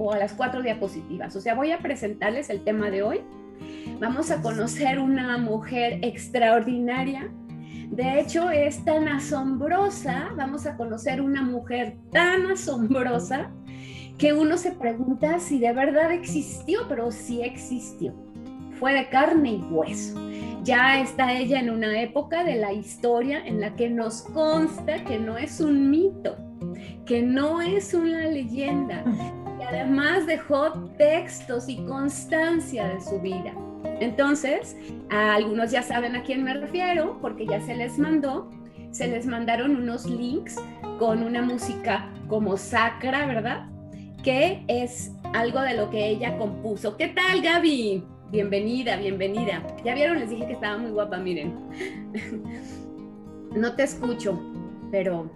o a las cuatro diapositivas. O sea, voy a presentarles el tema de hoy. Vamos a conocer una mujer extraordinaria. De hecho, es tan asombrosa, vamos a conocer una mujer tan asombrosa que uno se pregunta si de verdad existió, pero sí existió. Fue de carne y hueso. Ya está ella en una época de la historia en la que nos consta que no es un mito, que no es una leyenda, además dejó textos y constancia de su vida. Entonces, algunos ya saben a quién me refiero porque ya se les mandó, se les mandaron unos links con una música como sacra, ¿verdad? Que es algo de lo que ella compuso. ¿Qué tal, Gaby? Bienvenida, bienvenida. Ya vieron, les dije que estaba muy guapa, miren. No te escucho, pero...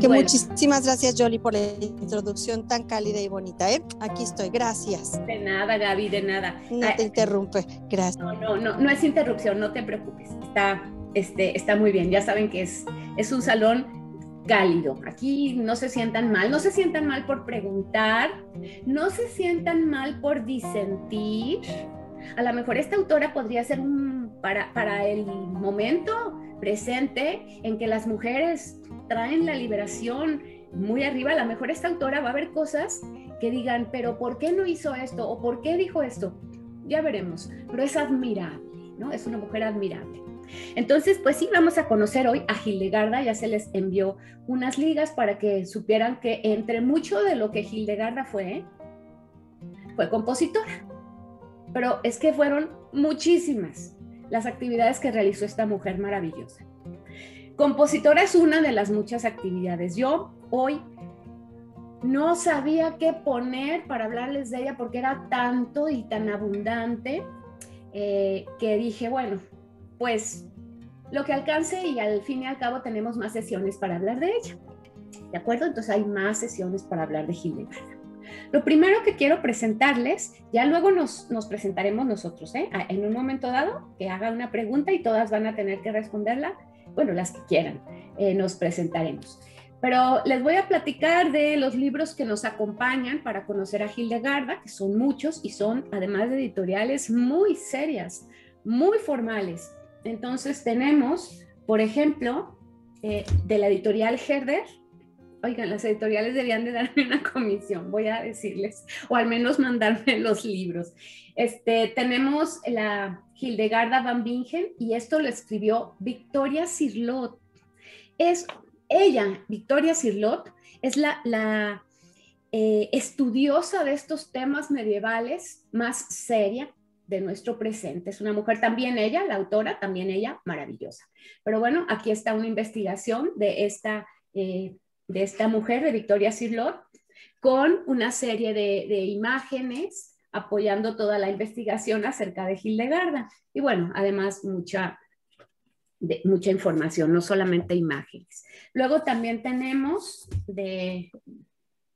Que muchísimas gracias, Jolly, por la introducción tan cálida y bonita, ¿eh? Aquí estoy, gracias. De nada, Gaby, de nada. No te interrumpe, gracias. No, no, no, no es interrupción, no te preocupes. Está, este, está muy bien. Ya saben que es, es un salón cálido. Aquí no se sientan mal, no se sientan mal por preguntar, no se sientan mal por disentir. A lo mejor esta autora podría ser un, para, para el momento presente en que las mujeres traen la liberación muy arriba, a lo mejor esta autora va a ver cosas que digan, pero ¿por qué no hizo esto? ¿O por qué dijo esto? Ya veremos, pero es admirable, ¿no? Es una mujer admirable. Entonces, pues sí, vamos a conocer hoy a Hildegarda, ya se les envió unas ligas para que supieran que entre mucho de lo que Hildegarda fue, fue compositora. Pero es que fueron muchísimas las actividades que realizó esta mujer maravillosa. Compositora es una de las muchas actividades. Yo hoy no sabía qué poner para hablarles de ella porque era tanto y tan abundante eh, que dije, bueno, pues lo que alcance y al fin y al cabo tenemos más sesiones para hablar de ella. ¿De acuerdo? Entonces hay más sesiones para hablar de Hildegarda. Lo primero que quiero presentarles, ya luego nos, presentaremos nosotros, ¿eh? en un momento dado, que haga una pregunta y todas van a tener que responderla, bueno, las que quieran, eh, nos presentaremos. Pero les voy a platicar de los libros que nos acompañan para conocer a Hildegarda, que son muchos y son además de editoriales muy serias, muy formales. Entonces tenemos, por ejemplo, eh, de la editorial Herder, oigan, las editoriales debían de darme una comisión, voy a decirles, o al menos mandarme los libros. Este, tenemos la Hildegarda van Bingen y esto lo escribió Victoria Sirlot. Es ella, Victoria Sirlot, es la, eh, estudiosa de estos temas medievales más seria, de nuestro presente. Es una mujer también ella, la autora, también ella, maravillosa. Pero bueno, aquí está una investigación de esta, eh, de esta mujer, de Victoria Sirlot, con una serie de, imágenes apoyando toda la investigación acerca de Hildegarda. Y bueno, además mucha, mucha información, no solamente imágenes. Luego también tenemos de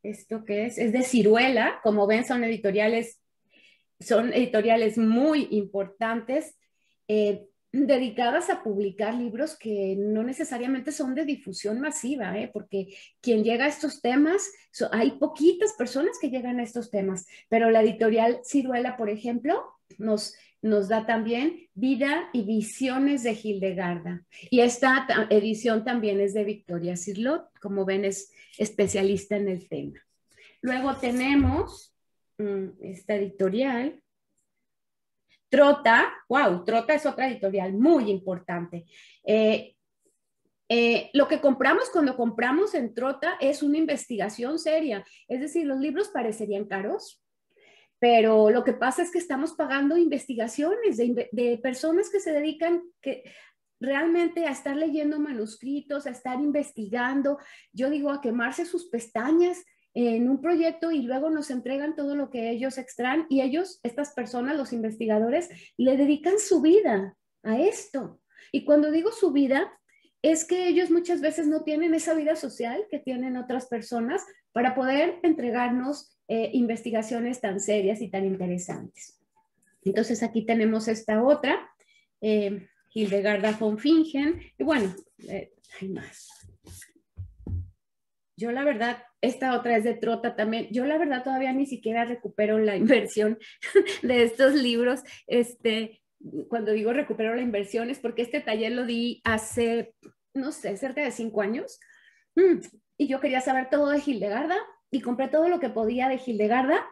esto que es, es de Ciruela, como ven son editoriales son editoriales muy importantes eh, dedicadas a publicar libros que no necesariamente son de difusión masiva, ¿eh? porque quien llega a estos temas, hay poquitas personas que llegan a estos temas, pero la editorial Ciruela, por ejemplo, nos, nos da también Vida y Visiones de Hildegarda. Y esta edición también es de Victoria Cirlot, como ven es especialista en el tema. Luego tenemos Mm, esta editorial. Trota, wow, Trota es otra editorial muy importante. Eh, eh, lo que compramos cuando compramos en Trota es una investigación seria, es decir, los libros parecerían caros, pero lo que pasa es que estamos pagando investigaciones de, de personas que se dedican que, realmente a estar leyendo manuscritos, a estar investigando, yo digo a quemarse sus pestañas en un proyecto y luego nos entregan todo lo que ellos extraen y ellos, estas personas, los investigadores, le dedican su vida a esto. Y cuando digo su vida, es que ellos muchas veces no tienen esa vida social que tienen otras personas para poder entregarnos eh, investigaciones tan serias y tan interesantes. Entonces aquí tenemos esta otra, eh, Hildegarda von Fingen, y bueno, eh, hay más. Yo la verdad, esta otra es de Trota también, yo la verdad todavía ni siquiera recupero la inversión de estos libros, este, cuando digo recupero la inversión es porque este taller lo di hace, no sé, cerca de cinco años, mm, y yo quería saber todo de Hildegarda, y compré todo lo que podía de Hildegarda,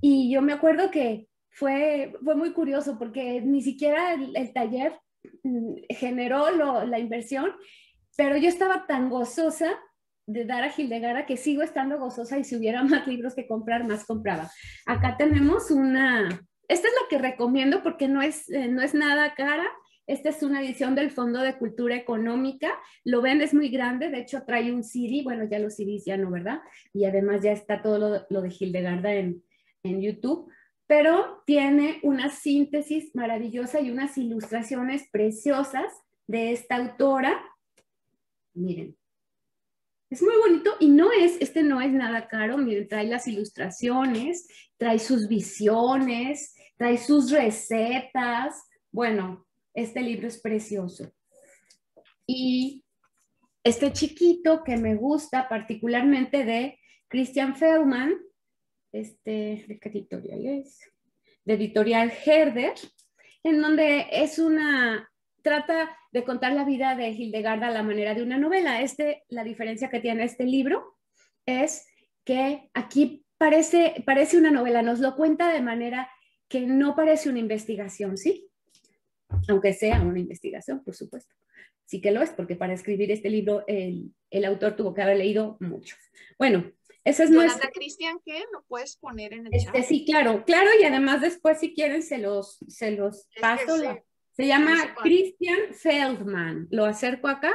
y yo me acuerdo que fue, fue muy curioso porque ni siquiera el, taller mm, generó la inversión, pero yo estaba tan gozosa de dar a Gildegara que sigo estando gozosa y si hubiera más libros que comprar, más compraba. Acá tenemos una, esta es la que recomiendo porque no es, eh, no es nada cara. Esta es una edición del Fondo de Cultura Económica. Lo ven, es muy grande. De hecho, trae un CD. Bueno, ya los CDs ya no, ¿verdad? Y además ya está todo lo, lo de Hildegarda en, en YouTube. Pero tiene una síntesis maravillosa y unas ilustraciones preciosas de esta autora. Miren, es muy bonito y no es, este no es nada caro, miren, trae las ilustraciones, trae sus visiones, trae sus recetas. Bueno, este libro es precioso. Y este chiquito que me gusta particularmente de Christian Feldman, este, ¿de qué editorial es? De editorial Herder, en donde es una trata de contar la vida de Hildegarda a la manera de una novela. Este, la diferencia que tiene este libro es que aquí parece, parece una novela, nos lo cuenta de manera que no parece una investigación, ¿sí? Aunque sea una investigación, por supuesto. Sí que lo es, porque para escribir este libro el, el autor tuvo que haber leído mucho. Bueno, esa es nuestra... Cristian, ¿qué? ¿Lo puedes poner en el este, chat? Sí, claro, claro, y además después si quieren se los, se los paso. Se llama Christian Feldman. ¿Lo acerco acá?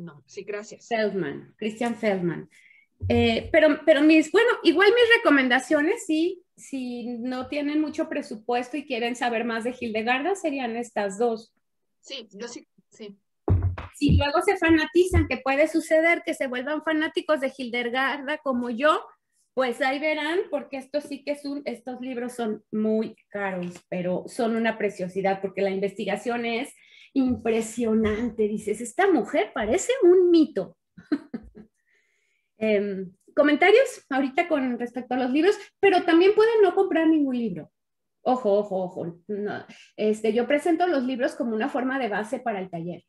No, sí, gracias. Feldman, Christian Feldman. Eh, pero, pero mis, bueno, igual mis recomendaciones, sí, si no tienen mucho presupuesto y quieren saber más de Hildegarda, serían estas dos. Sí, yo sí, sí. Si luego se fanatizan, que puede suceder que se vuelvan fanáticos de Hildegarda como yo, pues ahí verán, porque esto sí que son, estos libros son muy caros, pero son una preciosidad, porque la investigación es impresionante. Dices, esta mujer parece un mito. Em, comentarios ahorita con respecto a los libros, pero también pueden no comprar ningún libro. Ojo, ojo, ojo. este, yo presento los libros como una forma de base para el taller.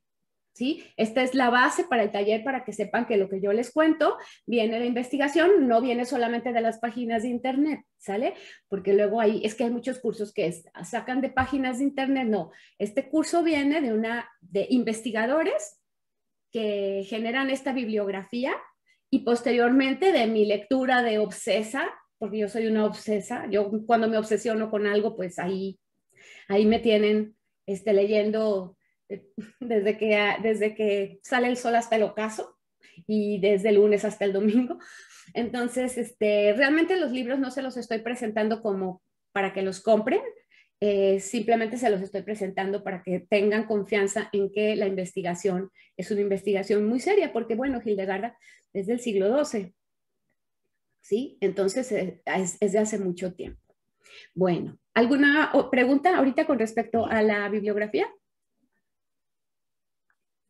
¿Sí? Esta es la base para el taller para que sepan que lo que yo les cuento viene de investigación, no viene solamente de las páginas de internet, ¿sale? Porque luego hay, es que hay muchos cursos que sacan de páginas de internet, no. Este curso viene de una, de investigadores que generan esta bibliografía y posteriormente de mi lectura de obsesa, porque yo soy una obsesa, yo cuando me obsesiono con algo, pues ahí, ahí me tienen este, leyendo desde que, desde que sale el sol hasta el ocaso y desde el lunes hasta el domingo. Entonces, este, realmente los libros no se los estoy presentando como para que los compren, eh, simplemente se los estoy presentando para que tengan confianza en que la investigación es una investigación muy seria, porque bueno, Hildegarda es del siglo XII, ¿sí? Entonces eh, es, es de hace mucho tiempo. Bueno, ¿alguna pregunta ahorita con respecto a la bibliografía?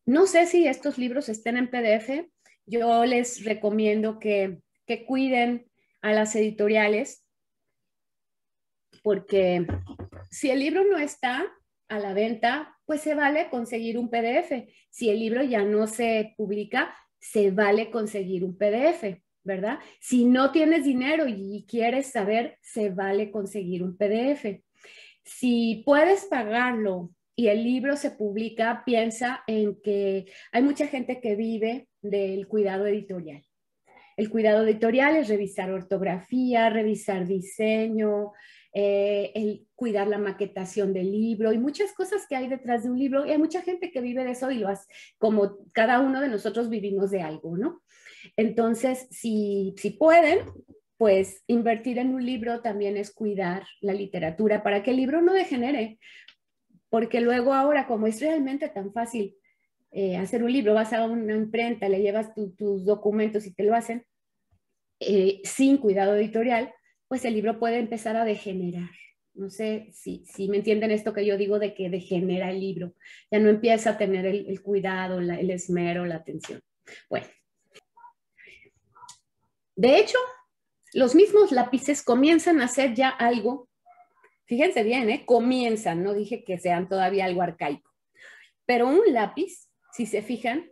No sé si estos libros estén en PDF. Yo les recomiendo que, cuiden a las editoriales porque si el libro no está a la venta, pues se vale conseguir un PDF. Si el libro ya no se publica, se vale conseguir un PDF, ¿verdad? Si no tienes dinero y quieres saber, se vale conseguir un PDF. Si puedes pagarlo y el libro se publica, piensa en que hay mucha gente que vive del cuidado editorial. El cuidado editorial es revisar ortografía, revisar diseño, eh, el cuidar la maquetación del libro y muchas cosas que hay detrás de un libro. Y hay mucha gente que vive de eso y lo hace, como cada uno de nosotros vivimos de algo, ¿no? Entonces, si, si pueden, pues invertir en un libro también es cuidar la literatura para que el libro no degenere, porque luego ahora, como es realmente tan fácil eh, hacer un libro, vas a una imprenta, le llevas tus documentos y te lo hacen, eh, sin cuidado editorial, pues el libro puede empezar a degenerar. No sé si, si me entienden esto que yo digo de que degenera el libro. Ya no empieza a tener el, cuidado, el esmero, la atención. Bueno, De hecho, los mismos lápices comienzan a hacer ya algo, fíjense bien, ¿eh? comienzan, no dije que sean todavía algo arcaico, pero un lápiz, si se fijan,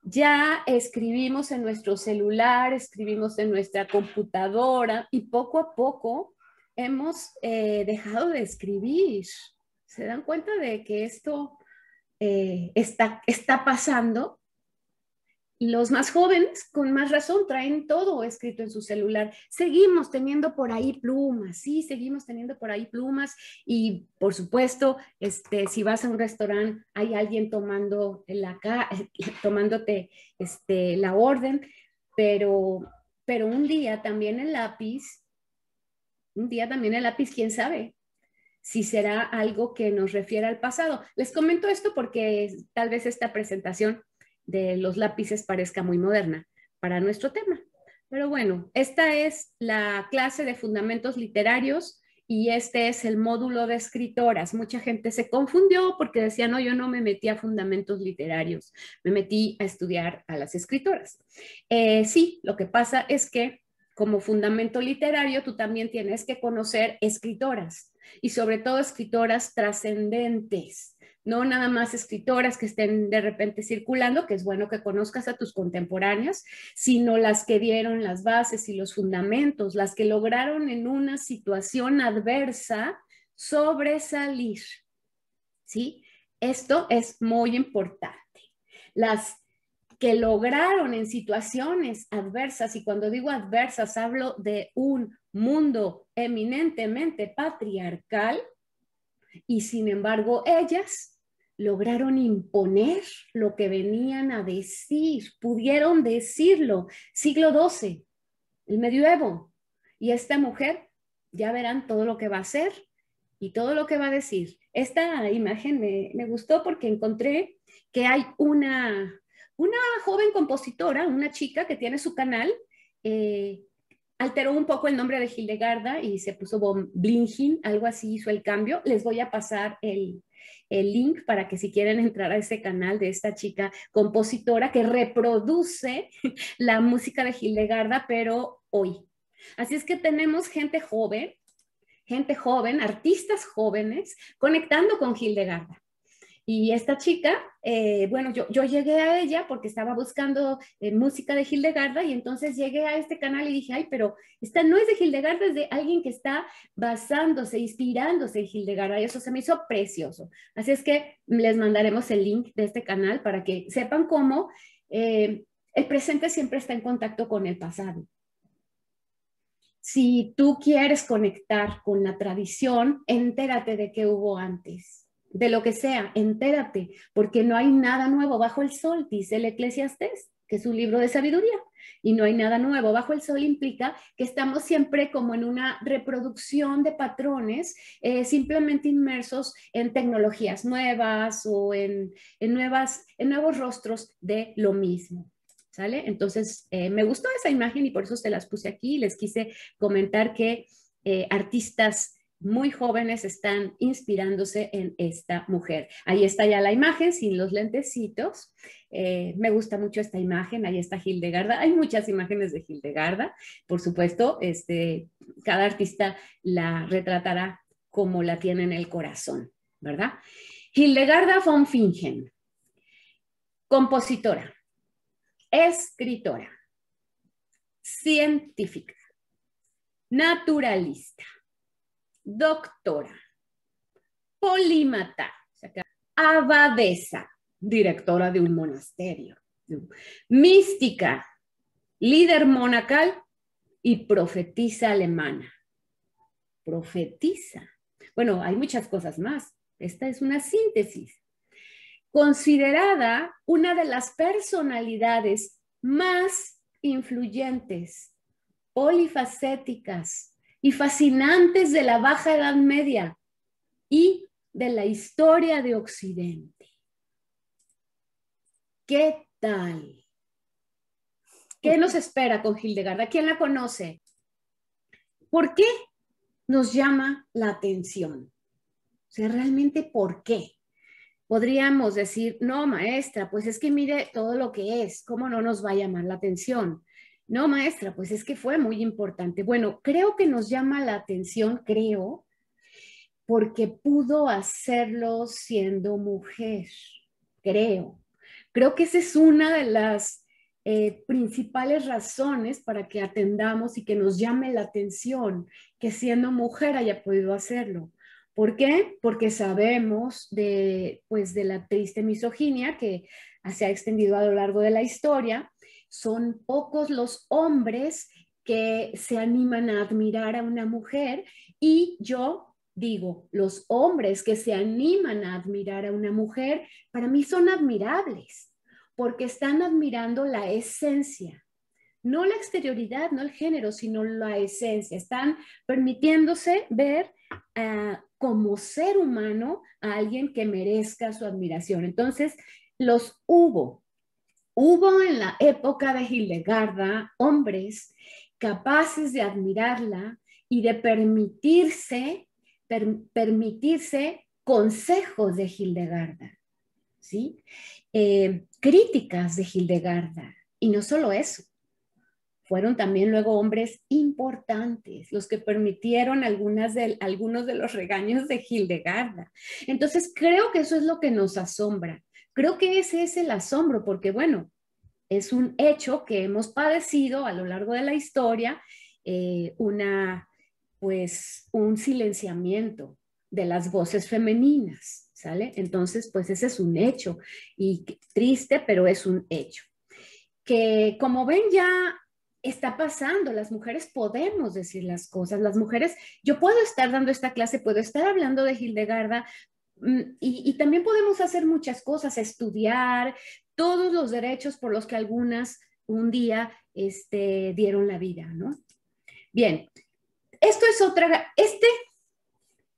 ya escribimos en nuestro celular, escribimos en nuestra computadora y poco a poco hemos eh, dejado de escribir. ¿Se dan cuenta de que esto eh, está, está pasando? Los más jóvenes, con más razón, traen todo escrito en su celular. Seguimos teniendo por ahí plumas, sí, seguimos teniendo por ahí plumas y, por supuesto, este, si vas a un restaurante, hay alguien tomando la, tomándote este, la orden, pero, pero un día también el lápiz, un día también el lápiz, quién sabe, si será algo que nos refiere al pasado. Les comento esto porque tal vez esta presentación de los lápices parezca muy moderna para nuestro tema. Pero bueno, esta es la clase de fundamentos literarios y este es el módulo de escritoras. Mucha gente se confundió porque decía, no, yo no me metí a fundamentos literarios, me metí a estudiar a las escritoras. Eh, sí, lo que pasa es que como fundamento literario tú también tienes que conocer escritoras y sobre todo escritoras trascendentes no nada más escritoras que estén de repente circulando, que es bueno que conozcas a tus contemporáneas, sino las que dieron las bases y los fundamentos, las que lograron en una situación adversa sobresalir. ¿Sí? Esto es muy importante. Las que lograron en situaciones adversas, y cuando digo adversas hablo de un mundo eminentemente patriarcal, y sin embargo ellas lograron imponer lo que venían a decir, pudieron decirlo. Siglo XII, el medioevo. Y esta mujer, ya verán todo lo que va a hacer y todo lo que va a decir. Esta imagen me, gustó porque encontré que hay una, una joven compositora, una chica que tiene su canal, eh, alteró un poco el nombre de Hildegarda y se puso Blingin, algo así hizo el cambio. Les voy a pasar el, el link para que si quieren entrar a ese canal de esta chica compositora que reproduce la música de Hildegarda, pero hoy. Así es que tenemos gente joven, gente joven, artistas jóvenes conectando con Hildegarda. Y esta chica, eh, bueno, yo, llegué a ella porque estaba buscando eh, música de Hildegarda y entonces llegué a este canal y dije, ay, pero esta no es de Hildegarda, es de alguien que está basándose, inspirándose en Hildegarda y eso se me hizo precioso. Así es que les mandaremos el link de este canal para que sepan cómo eh, el presente siempre está en contacto con el pasado. Si tú quieres conectar con la tradición, entérate de qué hubo antes de lo que sea, entérate, porque no hay nada nuevo bajo el sol, dice el Eclesiastés, que es un libro de sabiduría, y no hay nada nuevo bajo el sol implica que estamos siempre como en una reproducción de patrones, eh, simplemente inmersos en tecnologías nuevas o en, nuevas, en nuevos rostros de lo mismo. ¿Sale? Entonces, eh, me gustó esa imagen y por eso se las puse aquí. Les quise comentar que eh, artistas muy jóvenes están inspirándose en esta mujer. Ahí está ya la imagen sin los lentecitos. Eh, me gusta mucho esta imagen. Ahí está Hildegarda. Hay muchas imágenes de Hildegarda. Por supuesto, este, cada artista la retratará como la tiene en el corazón, ¿verdad? Hildegarda von Fingen, compositora, escritora, científica, naturalista doctora, polímata, abadesa, directora de un monasterio, mística, líder monacal y profetisa alemana. Profetiza. Bueno, hay muchas cosas más. Esta es una síntesis. Considerada una de las personalidades más influyentes, polifacéticas, y fascinantes de la Baja Edad Media y de la historia de Occidente. ¿Qué tal? ¿Qué nos espera con Hildegarda? ¿Quién la conoce? ¿Por qué nos llama la atención? O sea, realmente, ¿por qué? Podríamos decir, no, maestra, pues es que mire todo lo que es, ¿cómo no nos va a llamar la atención? No, maestra, pues es que fue muy importante. Bueno, creo que nos llama la atención, creo, porque pudo hacerlo siendo mujer, creo. Creo que esa es una de las eh, principales razones para que atendamos y que nos llame la atención que siendo mujer haya podido hacerlo. ¿Por qué? Porque sabemos de, pues, de la triste misoginia que se ha extendido a lo largo de la historia son pocos los hombres que se animan a admirar a una mujer y yo digo, los hombres que se animan a admirar a una mujer, para mí son admirables, porque están admirando la esencia, no la exterioridad, no el género, sino la esencia. Están permitiéndose ver ah, como ser humano a alguien que merezca su admiración. Entonces, los hubo, Hubo en la época de Hildegarda hombres capaces de admirarla y de permitirse, permitirse consejos de Hildegarda, ¿sí? Eh, críticas de Hildegarda. Y no solo eso, fueron también luego hombres importantes, los que permitieron algunas de, algunos de los regaños de Hildegarda. Entonces, creo que eso es lo que nos asombra, Creo que ese es el asombro, porque bueno, es un hecho que hemos padecido a lo largo de la historia, eh, una, pues, un silenciamiento de las voces femeninas, ¿sale? Entonces, pues ese es un hecho y triste, pero es un hecho. Que como ven ya está pasando, las mujeres podemos decir las cosas, las mujeres, yo puedo estar dando esta clase, puedo estar hablando de Hildegarda, Mm, y, también podemos hacer muchas cosas, estudiar todos los derechos por los que algunas un día este, dieron la vida, ¿no? Bien, esto es otra, este,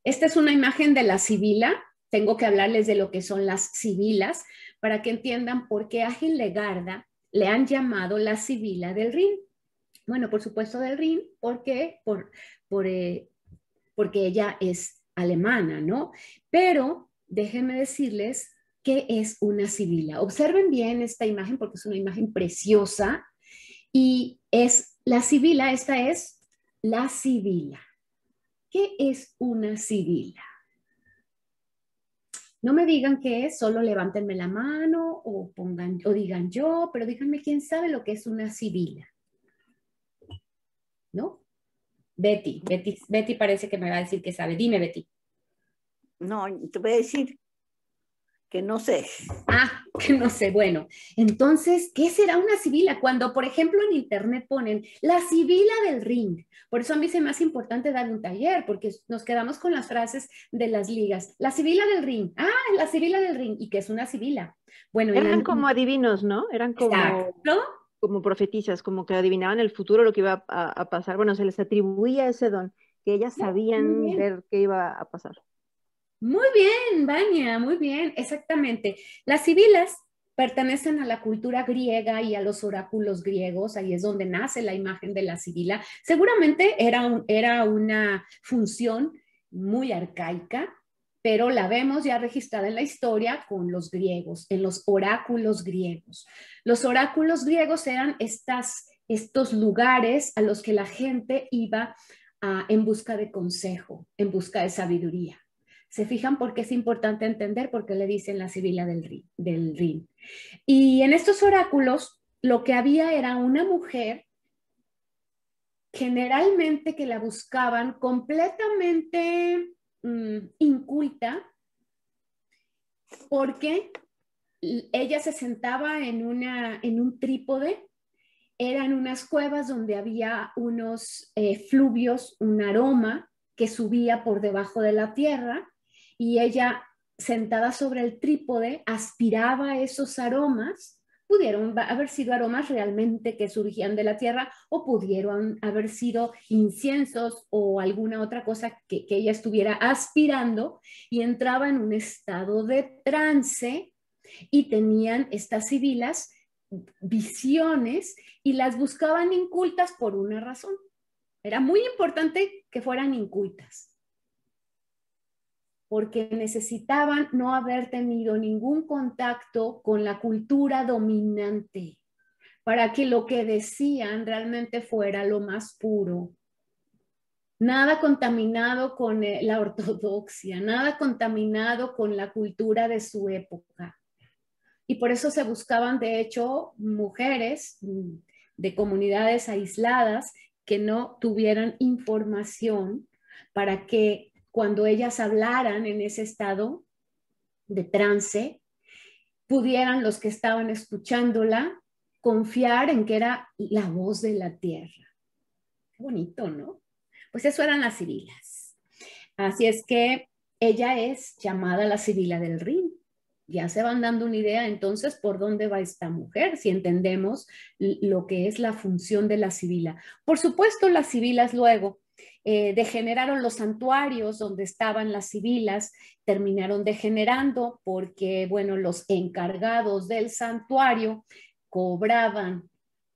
esta es una imagen de la sibila, tengo que hablarles de lo que son las sibilas para que entiendan por qué a Legarda le han llamado la sibila del Rin. Bueno, por supuesto del Rin, porque, por, por, eh, porque ella es alemana, ¿no? Pero déjenme decirles qué es una sibila. Observen bien esta imagen porque es una imagen preciosa y es la sibila, esta es la sibila. ¿Qué es una sibila? No me digan qué es, solo levántenme la mano o pongan o digan yo, pero díganme quién sabe lo que es una sibila. ¿No? Betty, Betty, Betty parece que me va a decir que sabe. Dime, Betty. No, te voy a decir que no sé. Ah, que no sé. Bueno, entonces, ¿qué será una sibila? Cuando, por ejemplo, en internet ponen la sibila del ring. Por eso a mí se me hace importante dar un taller, porque nos quedamos con las frases de las ligas. La sibila del ring. Ah, la sibila del ring. ¿Y qué es una sibila? Bueno, eran como adivinos, ¿no? Eran como como profetizas, como que adivinaban el futuro, lo que iba a, pasar. Bueno, se les atribuía ese don, que ellas sabían ver qué iba a pasar. Muy bien, Vania, muy bien, exactamente. Las sibilas pertenecen a la cultura griega y a los oráculos griegos, ahí es donde nace la imagen de la sibila. Seguramente era, era una función muy arcaica, pero la vemos ya registrada en la historia con los griegos, en los oráculos griegos. Los oráculos griegos eran estas, estos lugares a los que la gente iba en busca de consejo, en busca de sabiduría. Se fijan porque es importante entender por qué le dicen la sibila del, del Rin. Y en estos oráculos lo que había era una mujer generalmente que la buscaban completamente Mm, inculta porque ella se sentaba en, una, en un trípode, eran unas cuevas donde había unos eh, fluvios, un aroma que subía por debajo de la tierra y ella sentada sobre el trípode aspiraba esos aromas pudieron haber sido aromas realmente que surgían de la tierra o pudieron haber sido inciensos o alguna otra cosa que, ella estuviera aspirando y entraba en un estado de trance y tenían estas sibilas visiones y las buscaban incultas por una razón. Era muy importante que fueran incultas porque necesitaban no haber tenido ningún contacto con la cultura dominante. para que lo que decían realmente fuera lo más puro. Nada contaminado con eh, la ortodoxia, nada contaminado con la cultura de su época. Y por eso se buscaban, de hecho, mujeres mm, de comunidades aisladas que no tuvieran información para que cuando ellas hablaran en ese estado de trance, pudieran los que estaban escuchándola confiar en que era la voz de la tierra. Qué bonito, ¿no? Pues eso eran las sibilas. Así es que ella es llamada la sibila del Rin. Ya se van dando una idea entonces por dónde va esta mujer, si entendemos lo que es la función de la sibila. Por supuesto, las sibilas luego eh, degeneraron los santuarios donde estaban las sibilas, terminaron degenerando porque, bueno, los encargados del santuario cobraban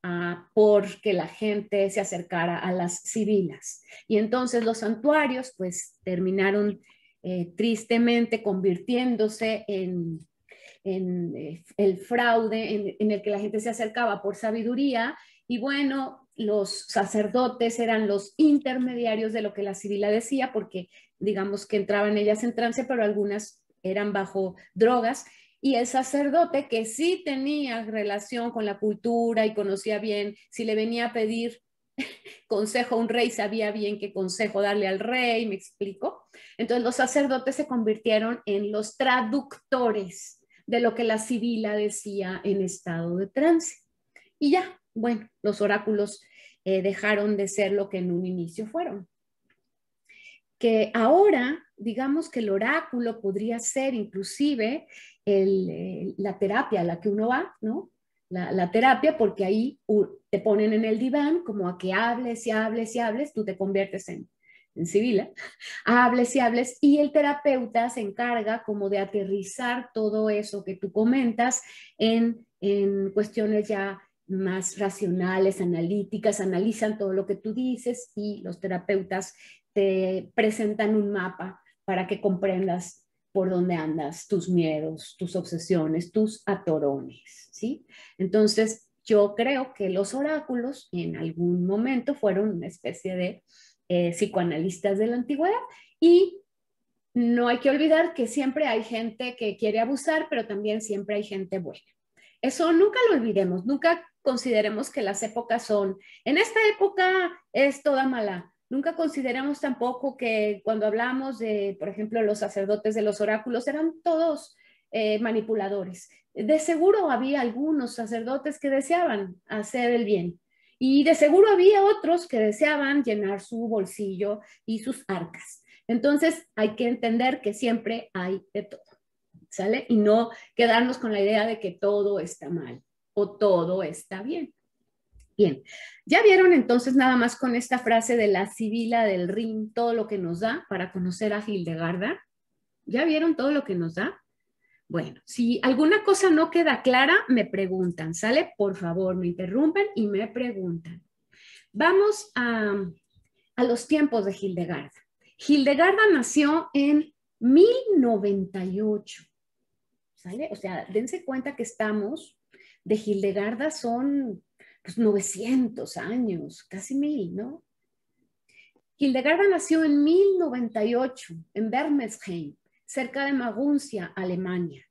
uh, por que la gente se acercara a las sibilas. Y entonces los santuarios, pues, terminaron eh, tristemente convirtiéndose en, eh, el fraude en, el que la gente se acercaba por sabiduría y bueno, los sacerdotes eran los intermediarios de lo que la sibila decía porque digamos que entraban ellas en trance, pero algunas eran bajo drogas y el sacerdote que sí tenía relación con la cultura y conocía bien, si le venía a pedir consejo a un rey, sabía bien qué consejo darle al rey, me explico. Entonces los sacerdotes se convirtieron en los traductores de lo que la sibila decía en estado de trance. Y ya, bueno, los oráculos eh, dejaron de ser lo que en un inicio fueron. Que ahora, digamos que el oráculo podría ser inclusive eh, la terapia a la que uno va, ¿no? La, terapia, porque ahí te ponen en el diván como a que hables y hables y hables, tú te conviertes en, en civil, hables y hables, y el terapeuta se encarga como de aterrizar todo eso que tú comentas en, en cuestiones ya más racionales, analíticas, analizan todo lo que tú dices y los terapeutas te presentan un mapa para que comprendas por dónde andas, tus miedos, tus obsesiones, tus atorones, ¿sí? Entonces, yo creo que los oráculos en algún momento fueron una especie de eh, psicoanalistas de la antigüedad y no hay que olvidar que siempre hay gente que quiere abusar, pero también siempre hay gente buena. Eso nunca lo olvidemos, nunca consideremos que las épocas son, en esta época es toda mala. Nunca consideremos tampoco que cuando hablamos de, por ejemplo, los sacerdotes de los oráculos, eran todos eh, manipuladores. De seguro había algunos sacerdotes que deseaban hacer el bien, y de seguro había otros que deseaban llenar su bolsillo y sus arcas. Entonces hay que entender que siempre hay de todo, ¿sale? Y no quedarnos con la idea de que todo está mal o todo está bien. Bien, ya vieron entonces nada más con esta frase de la sibila del Rin todo lo que nos da para conocer a Hildegarda. ¿Ya vieron todo lo que nos da? Bueno, si alguna cosa no queda clara, me preguntan, ¿sale? Por favor, me interrumpen y me preguntan. Vamos a, los tiempos de Hildegarda. Hildegarda nació en 1098, ¿sale? O sea, dense cuenta que estamos, de Hildegarda son pues, 900 años, casi mil, ¿no? Hildegarda nació en 1098 en Bermesheim cerca de Maguncia, Alemania.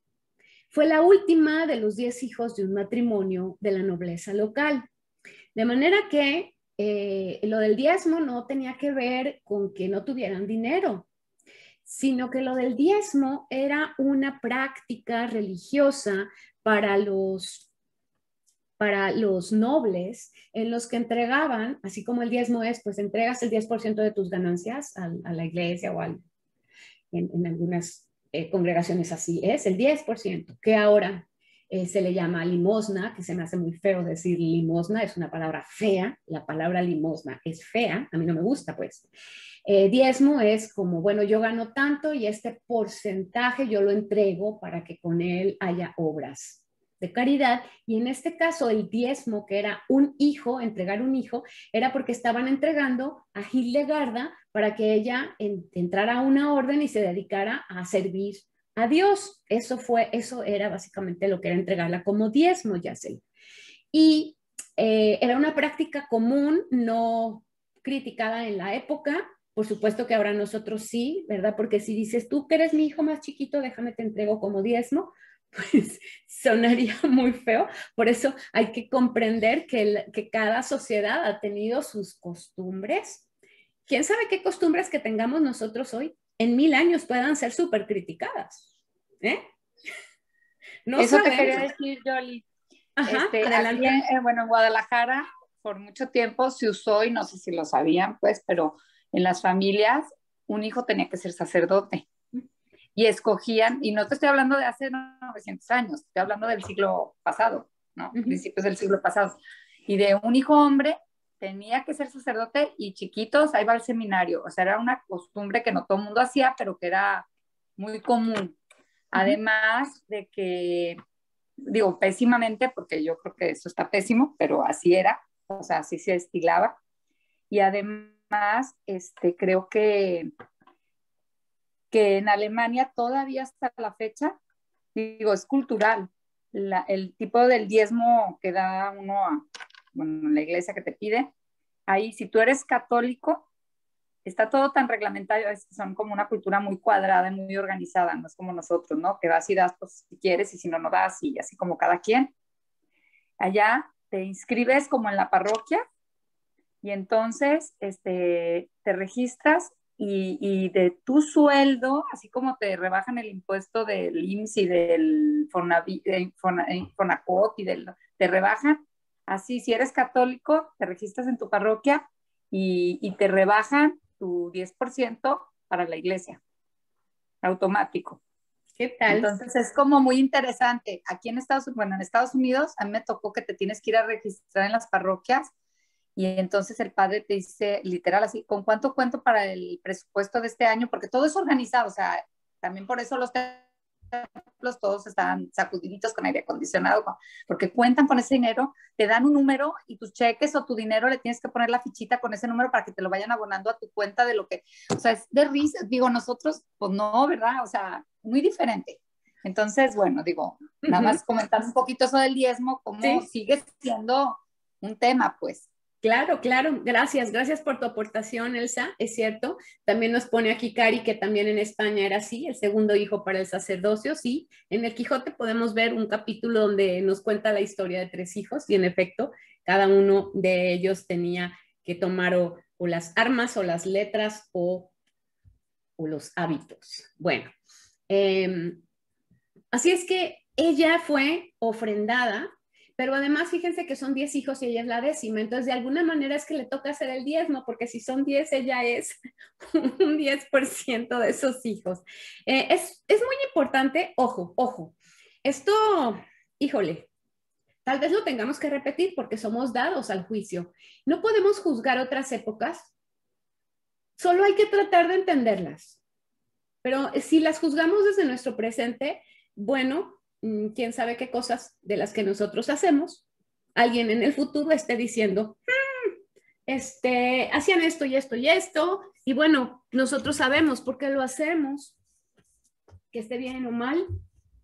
Fue la última de los diez hijos de un matrimonio de la nobleza local. De manera que eh, lo del diezmo no tenía que ver con que no tuvieran dinero, sino que lo del diezmo era una práctica religiosa para los para los nobles en los que entregaban, así como el diezmo es, pues entregas el 10% de tus ganancias a, la iglesia o en, algunas eh, congregaciones así es, el 10%, que ahora eh, se le llama limosna, que se me hace muy feo decir limosna, es una palabra fea, la palabra limosna es fea, a mí no me gusta pues. Eh, diezmo es como, bueno, yo gano tanto y este porcentaje yo lo entrego para que con él haya obras de caridad y en este caso el diezmo que era un hijo, entregar un hijo, era porque estaban entregando a Hildegarda para que ella entrara a una orden y se dedicara a servir a Dios. Eso fue, eso era básicamente lo que era entregarla como diezmo, ya sé. Y eh, era una práctica común, no criticada en la época. Por supuesto que ahora nosotros sí, ¿verdad? Porque si dices, tú que eres mi hijo más chiquito, déjame te entrego como diezmo, pues sonaría muy feo. Por eso hay que comprender que, que cada sociedad ha tenido sus costumbres. ¿Quién sabe qué costumbres que tengamos nosotros hoy en mil años puedan ser súper criticadas? ¿Eh? No Eso te quería decir, Yoli. Este, eh, bueno, en Guadalajara por mucho tiempo se usó, y no sé si lo sabían, pues, pero en las familias un hijo tenía que ser sacerdote. Y escogían, y no te estoy hablando de hace 900 años, estoy hablando del siglo pasado, ¿no? Principios del siglo pasado. Y de un hijo hombre tenía que ser sacerdote y chiquitos, ahí va al seminario. O sea, era una costumbre que no todo el mundo hacía, pero que era muy común. Además de que, digo, pésimamente, porque yo creo que eso está pésimo, pero así era, o sea, así se estilaba. Y además, este, creo que, que en Alemania todavía hasta la fecha, digo, es cultural. el tipo del diezmo que da uno a bueno, la iglesia que te pide, ahí si tú eres católico, está todo tan reglamentario, son como una cultura muy cuadrada y muy organizada, no es como nosotros, ¿no? Que vas y das pues, si quieres y si no, no das y así como cada quien. Allá te inscribes como en la parroquia y entonces este, te registras y, de tu sueldo, así como te rebajan el impuesto del IMSS y del Fonacot y del, te rebajan, así si eres católico, te registras en tu parroquia y, y te rebajan tu 10% para la iglesia, automático. ¿Qué tal? Entonces es como muy interesante. Aquí en Estados Unidos, bueno, en Estados Unidos a mí me tocó que te tienes que ir a registrar en las parroquias y entonces el padre te dice literal así, ¿con cuánto cuento para el presupuesto de este año? Porque todo es organizado, o sea, también por eso los templos todos están sacudiditos con aire acondicionado, porque cuentan con ese dinero, te dan un número y tus cheques o tu dinero le tienes que poner la fichita con ese número para que te lo vayan abonando a tu cuenta de lo que, o sea, es de risa, digo, nosotros, pues no, ¿verdad? O sea, muy diferente. Entonces, bueno, digo, nada más comentar un poquito eso del diezmo, cómo sigue siendo un tema, pues. Claro, claro, gracias, gracias por tu aportación, Elsa, es cierto. También nos pone aquí Cari que también en España era así, el segundo hijo para el sacerdocio, sí. En el Quijote podemos ver un capítulo donde nos cuenta la historia de tres hijos y en efecto, cada uno de ellos tenía que tomar o, las armas o las letras o, los hábitos. Bueno, em, así es que ella fue ofrendada pero además fíjense que son 10 hijos y ella es la décima, entonces de alguna manera es que le toca hacer el diezmo, porque si son 10, ella es un 10% de esos hijos. Eh, es, es muy importante, ojo, ojo, esto, híjole, tal vez lo tengamos que repetir porque somos dados al juicio. No podemos juzgar otras épocas, solo hay que tratar de entenderlas. Pero si las juzgamos desde nuestro presente, bueno, quién sabe qué cosas de las que nosotros hacemos, alguien en el futuro esté diciendo, hmm, este, hacían esto y esto y esto, y bueno, nosotros sabemos por qué lo hacemos, que esté bien o mal,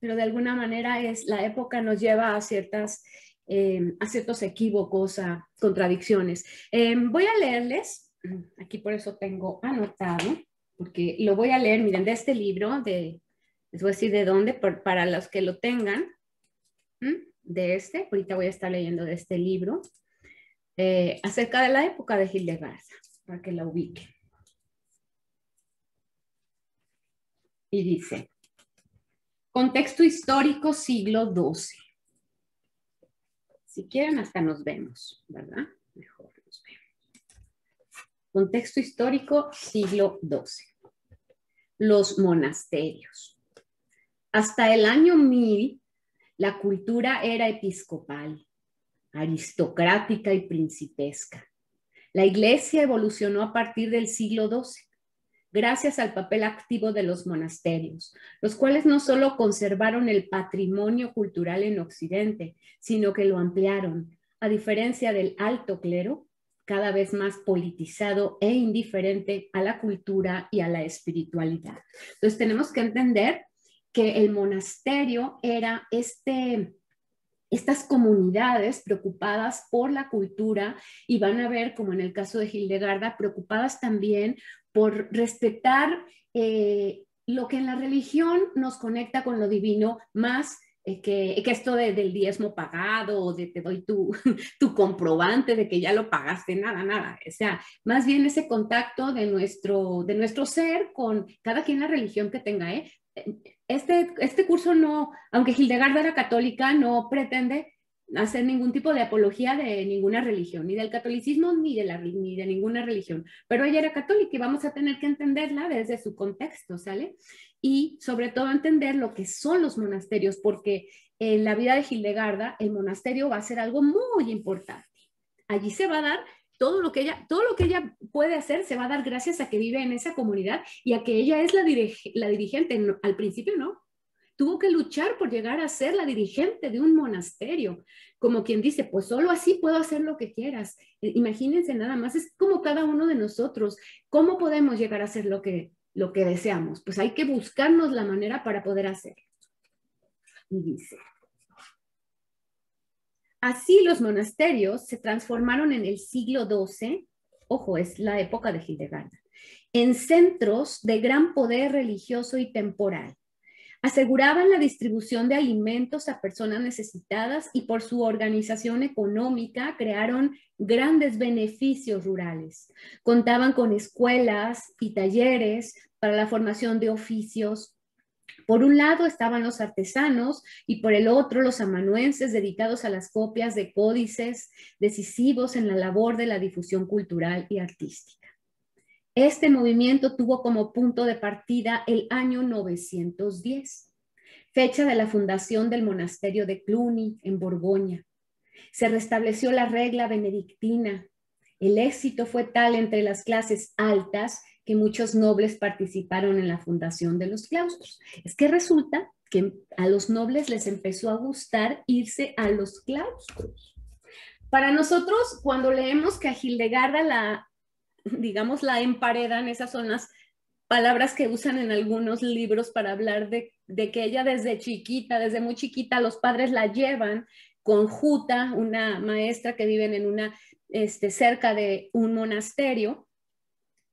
pero de alguna manera es la época nos lleva a ciertas em, a ciertos equívocos, a contradicciones. Em, voy a leerles, aquí por eso tengo anotado, porque lo voy a leer, miren, de este libro de les voy a decir de dónde, para los que lo tengan, de este, ahorita voy a estar leyendo de este libro, eh, acerca de la época de Gil de Garza, para que la ubiquen. Y dice, contexto histórico siglo XII. Si quieren, hasta nos vemos, ¿verdad? Mejor nos vemos. Contexto histórico siglo XII. Los monasterios. Hasta el año 1000, la cultura era episcopal, aristocrática y principesca. La iglesia evolucionó a partir del siglo XII, gracias al papel activo de los monasterios, los cuales no solo conservaron el patrimonio cultural en Occidente, sino que lo ampliaron, a diferencia del alto clero, cada vez más politizado e indiferente a la cultura y a la espiritualidad. Entonces tenemos que entender que el monasterio era este, estas comunidades preocupadas por la cultura y van a ver, como en el caso de Hildegarda, preocupadas también por respetar eh, lo que en la religión nos conecta con lo divino más eh, que, que, esto del diezmo pagado o de te doy tu, tu comprobante de que ya lo pagaste, nada, nada. O sea, más bien ese contacto de nuestro, de nuestro ser con cada quien la religión que tenga. ¿eh? Este, este curso no, aunque Hildegarda era católica, no pretende hacer ningún tipo de apología de ninguna religión, ni del catolicismo ni de, la, ni de ninguna religión. Pero ella era católica y vamos a tener que entenderla desde su contexto, ¿sale? Y sobre todo entender lo que son los monasterios, porque en la vida de Hildegarda el monasterio va a ser algo muy importante. Allí se va a dar todo lo que ella, todo lo que ella puede hacer se va a dar gracias a que vive en esa comunidad y a que ella es la, la dirigente. al principio no, tuvo que luchar por llegar a ser la dirigente de un monasterio, como quien dice, pues solo así puedo hacer lo que quieras. Eh, imagínense nada más, es como cada uno de nosotros, ¿cómo podemos llegar a hacer lo que, lo que deseamos? Pues hay que buscarnos la manera para poder hacerlo. Y dice, así los monasterios se transformaron en el siglo XII, ojo, es la época de Hildegard, en centros de gran poder religioso y temporal Aseguraban la distribución de alimentos a personas necesitadas y por su organización económica crearon grandes beneficios rurales. Contaban con escuelas y talleres para la formación de oficios. Por un lado estaban los artesanos y por el otro los amanuenses dedicados a las copias de códices decisivos en la labor de la difusión cultural y artística. Este movimiento tuvo como punto de partida el año 910, fecha de la fundación del monasterio de Cluny en Borgoña. Se restableció la regla benedictina. El éxito fue tal entre las clases altas que muchos nobles participaron en la fundación de los claustros. Es que resulta que a los nobles les empezó a gustar irse a los claustros. Para nosotros, cuando leemos que a Hildegarda la digamos, la emparedan, esas son las palabras que usan en algunos libros para hablar de, que ella desde chiquita, desde muy chiquita, los padres la llevan con Juta, una maestra que viven en una, este, cerca de un monasterio,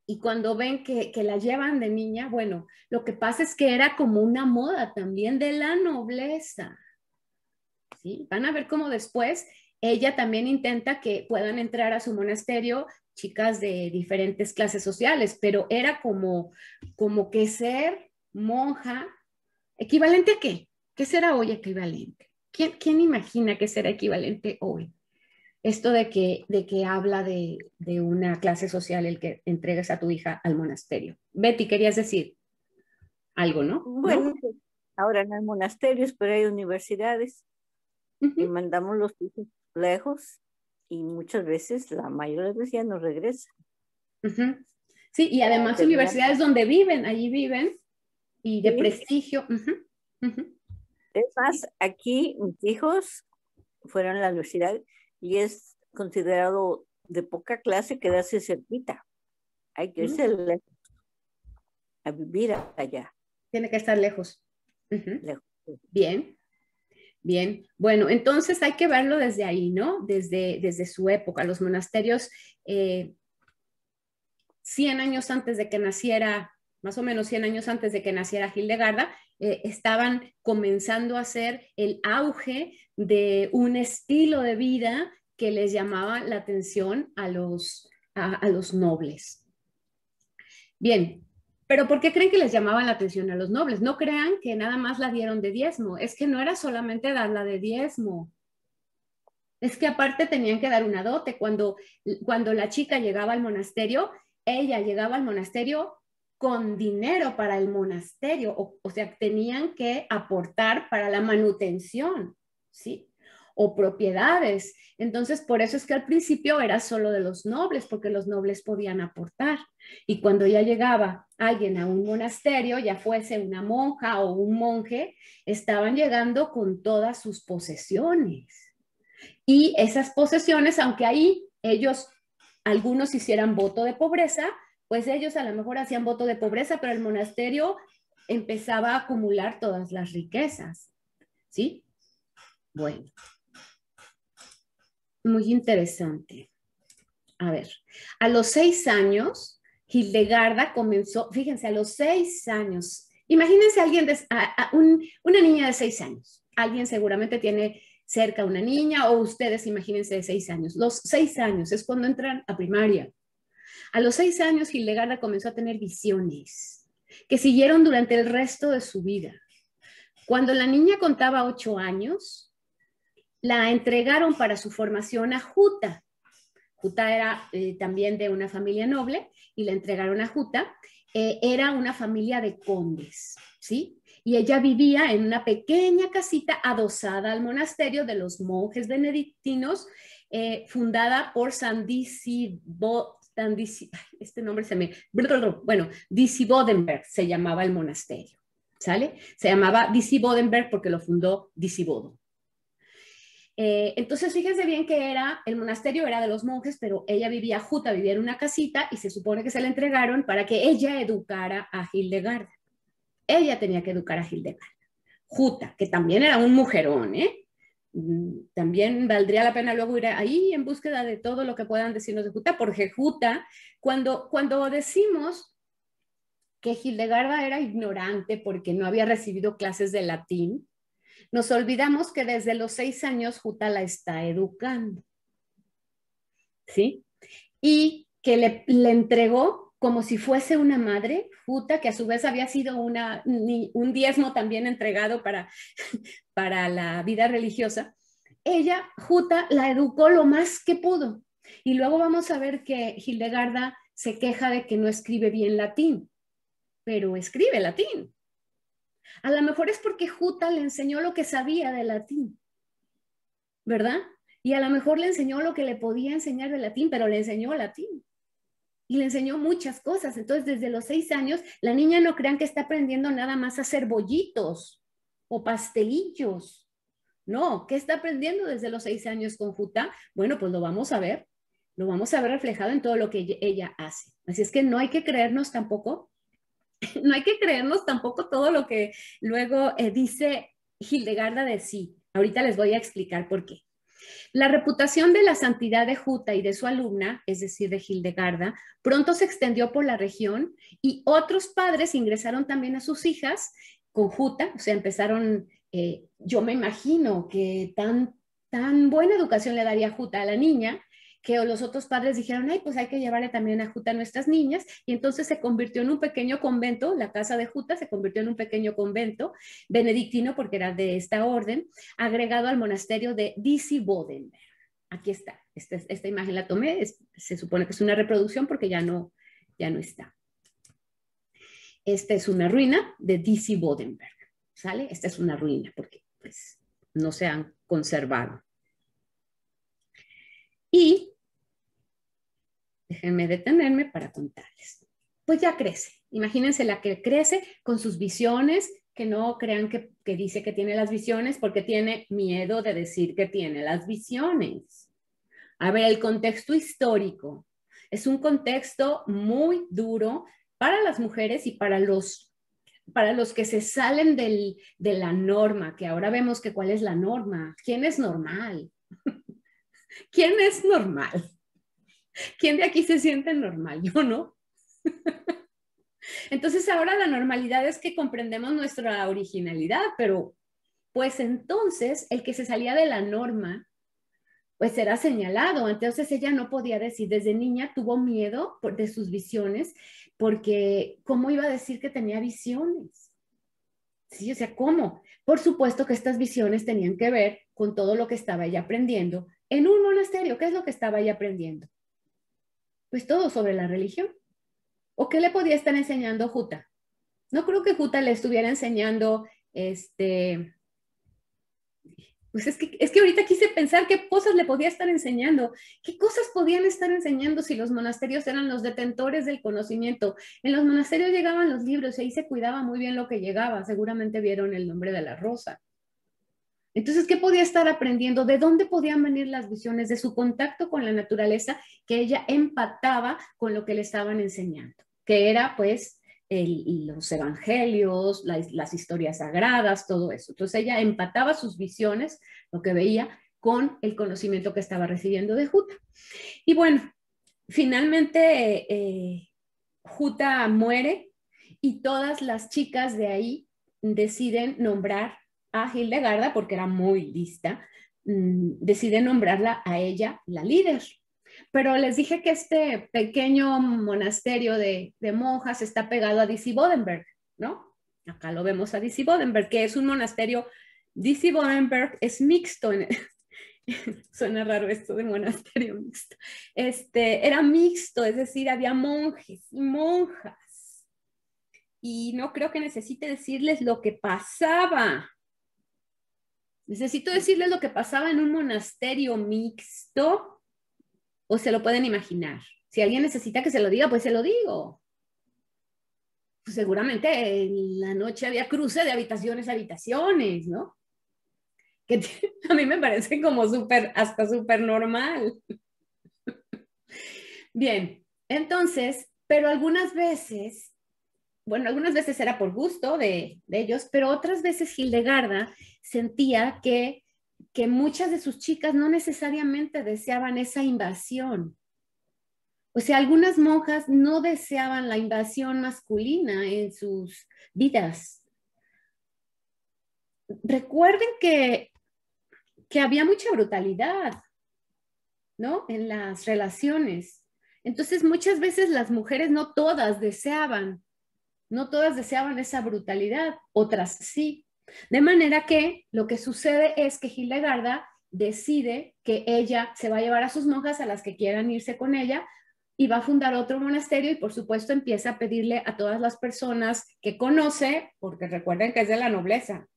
y cuando ven que, que, la llevan de niña, bueno, lo que pasa es que era como una moda también de la nobleza. ¿sí? Van a ver cómo después ella también intenta que puedan entrar a su monasterio chicas de diferentes clases sociales, pero era como, como que ser monja, ¿equivalente a qué? ¿Qué será hoy equivalente? ¿Quién, quién imagina que será equivalente hoy? Esto de que, de que habla de, de una clase social el que entregues a tu hija al monasterio. Betty, querías decir algo, ¿no? Bueno, ahora no hay monasterios, pero hay universidades y mandamos los hijos lejos y muchas veces, la mayoría de veces ya no regresa. Sí, y además universidades donde viven, allí viven y de prestigio. Es más, aquí mis hijos fueron a la universidad y es considerado de poca clase quedarse cerquita. Hay que irse lejos a vivir allá. Tiene que estar lejos. Bien. Bien, bueno, entonces hay que verlo desde ahí, ¿no? Desde, desde su época. Los monasterios, eh, 100 años antes de que naciera, más o menos 100 años antes de que naciera Hildegarda, eh, estaban comenzando a hacer el auge de un estilo de vida que les llamaba la atención a los, a los nobles. Bien, pero ¿por qué creen que les llamaban la atención a los nobles? No crean que nada más la dieron de diezmo, es que no era solamente darla de diezmo. Es que aparte tenían que dar una dote. Cuando, cuando la chica llegaba al monasterio, ella llegaba al monasterio con dinero para el monasterio, o, o sea, tenían que aportar para la manutención, ¿sí? o propiedades. Entonces, por eso es que al principio era solo de los nobles, porque los nobles podían aportar. Y cuando ya llegaba alguien a un monasterio, ya fuese una monja o un monje, estaban llegando con todas sus posesiones. Y esas posesiones, aunque ahí ellos, algunos hicieran voto de pobreza, pues ellos a lo mejor hacían voto de pobreza, pero el monasterio empezaba a acumular todas las riquezas. ¿Sí? Bueno, muy interesante. A ver, a los seis años, Hildegarda comenzó, fíjense, a los seis años, imagínense a alguien, de, una niña de seis años, alguien seguramente tiene cerca una niña o ustedes imagínense de seis años. Los seis años es cuando entran a primaria. A los seis años, Hildegarda comenzó a tener visiones que siguieron durante el resto de su vida. Cuando la niña contaba ocho años, la entregaron para su formación a Juta. Juta era eh, también de una familia noble y la entregaron a Juta. Eh, era una familia de condes, ¿sí? Y ella vivía en una pequeña casita adosada al monasterio de los monjes benedictinos, eh, fundada por San Disibo, este nombre se me, bueno, Disibodenberg se llamaba el monasterio, ¿sale? Se llamaba Disibodenberg porque lo fundó Disibodo. Eh, entonces, fíjense bien que era, el monasterio era de los monjes, pero ella vivía, Juta vivía en una casita y se supone que se la entregaron para que ella educara a Hildegarda. Ella tenía que educar a Hildegarda. Juta, que también era un mujerón, ¿eh? Mm, también valdría la pena luego ir ahí en búsqueda de todo lo que puedan decirnos de Juta, porque Juta, cuando, cuando decimos que Hildegarda era ignorante porque no había recibido clases de latín, nos olvidamos que desde los seis años Juta la está educando. ¿Sí? Y que le, le entregó como si fuese una madre, Juta, que a su vez había sido una, un diezmo también entregado para, para la vida religiosa. Ella, Juta, la educó lo más que pudo. Y luego vamos a ver que Hildegarda se queja de que no escribe bien latín, pero escribe latín. A lo mejor es porque Juta le enseñó lo que sabía de latín, ¿verdad? Y a lo mejor le enseñó lo que le podía enseñar de latín, pero le enseñó latín. Y le enseñó muchas cosas. Entonces, desde los seis años, la niña no crean que está aprendiendo nada más a hacer bollitos o pastelillos. No, ¿qué está aprendiendo desde los seis años con Juta? Bueno, pues lo vamos a ver. Lo vamos a ver reflejado en todo lo que ella hace. Así es que no hay que creernos tampoco no hay que creernos tampoco todo lo que luego eh, dice Hildegarda de sí. Ahorita les voy a explicar por qué. La reputación de la santidad de Juta y de su alumna, es decir, de Hildegarda, pronto se extendió por la región y otros padres ingresaron también a sus hijas con Juta, o sea, empezaron, eh, yo me imagino que tan, tan buena educación le daría Juta a la niña, que los otros padres dijeron, ay, pues hay que llevarle también a Juta a nuestras niñas, y entonces se convirtió en un pequeño convento, la casa de Juta se convirtió en un pequeño convento benedictino, porque era de esta orden, agregado al monasterio de Disibodenberg. Aquí está, esta, esta imagen la tomé, se supone que es una reproducción porque ya no, ya no está. Esta es una ruina de Disibodenberg, ¿sale? Esta es una ruina porque pues, no se han conservado. Y Déjenme detenerme para contarles. Pues ya crece. Imagínense la que crece con sus visiones, que no crean que, dice que tiene las visiones porque tiene miedo de decir que tiene las visiones. A ver, el contexto histórico es un contexto muy duro para las mujeres y para los, para los que se salen de la norma, que ahora vemos que cuál es la norma, quién es normal, quién es normal. ¿Quién de aquí se siente normal? Yo no. Entonces ahora la normalidad es que comprendemos nuestra originalidad, pero pues entonces el que se salía de la norma, pues era señalado. Entonces ella no podía decir, desde niña tuvo miedo de sus visiones, porque ¿cómo iba a decir que tenía visiones? Sí, o sea, ¿cómo? Por supuesto que estas visiones tenían que ver con todo lo que estaba ella aprendiendo en un monasterio. ¿Qué es lo que estaba ella aprendiendo? Pues todo sobre la religión. ¿O qué le podía estar enseñando Juta? No creo que Juta le estuviera enseñando, este, pues es que, es que ahorita quise pensar qué cosas le podía estar enseñando, qué cosas podían estar enseñando si los monasterios eran los detentores del conocimiento. En los monasterios llegaban los libros y ahí se cuidaba muy bien lo que llegaba. Seguramente vieron el nombre de la rosa. Entonces, ¿qué podía estar aprendiendo? ¿De dónde podían venir las visiones? De su contacto con la naturaleza, que ella empataba con lo que le estaban enseñando, que era pues los evangelios, las, historias sagradas, todo eso. Entonces ella empataba sus visiones, lo que veía, con el conocimiento que estaba recibiendo de Juta. Y bueno, finalmente eh, Juta muere y todas las chicas de ahí deciden nombrar a Hildegarda, porque era muy lista, mm, deciden nombrarla a ella la líder. Pero les dije que este pequeño monasterio de, monjas está pegado a Dizzy Bodenberg, ¿no? Acá lo vemos a Dizzy Bodenberg, que es un monasterio. Dizzy Bodenberg es mixto. suena raro esto de monasterio mixto. Este, era mixto, es decir, había monjes y monjas. Y no creo que necesite decirles lo que pasaba. Necesito decirles lo que pasaba en un monasterio mixto o se lo pueden imaginar. Si alguien necesita que se lo diga, pues se lo digo. Pues seguramente en la noche había cruce de habitaciones a habitaciones, ¿no? Que a mí me parece como súper, hasta súper normal. Bien, entonces, pero algunas veces, bueno, algunas veces era por gusto de, de ellos, pero otras veces Hildegarda sentía que que muchas de sus chicas no necesariamente deseaban esa invasión. O sea, algunas monjas no deseaban la invasión masculina en sus vidas. Recuerden que, que había mucha brutalidad, ¿no? En las relaciones. Entonces, muchas veces las mujeres, no todas deseaban, no todas deseaban esa brutalidad, otras sí. De manera que lo que sucede es que Hildegarda decide que ella se va a llevar a sus monjas a las que quieran irse con ella y va a fundar otro monasterio y por supuesto empieza a pedirle a todas las personas que conoce, porque recuerden que es de la nobleza.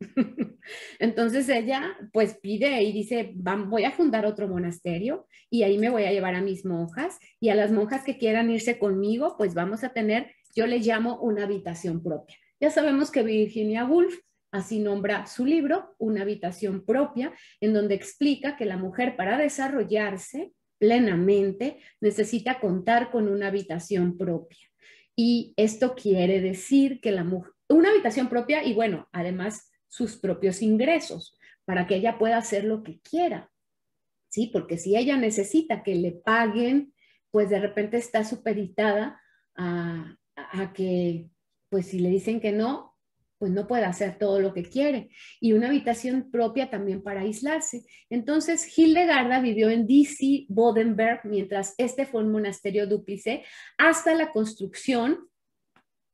Entonces ella pues pide y dice, voy a fundar otro monasterio y ahí me voy a llevar a mis monjas y a las monjas que quieran irse conmigo pues vamos a tener, yo le llamo una habitación propia. Ya sabemos que Virginia Woolf Así nombra su libro, Una habitación propia, en donde explica que la mujer para desarrollarse plenamente necesita contar con una habitación propia. Y esto quiere decir que la mujer, una habitación propia y bueno, además sus propios ingresos para que ella pueda hacer lo que quiera. ¿Sí? Porque si ella necesita que le paguen, pues de repente está supeditada a, a que, pues si le dicen que no, pues no puede hacer todo lo que quiere. Y una habitación propia también para aislarse. Entonces, Hildegarda vivió en DC, Bodenberg, mientras este fue un monasterio dúplice, hasta la construcción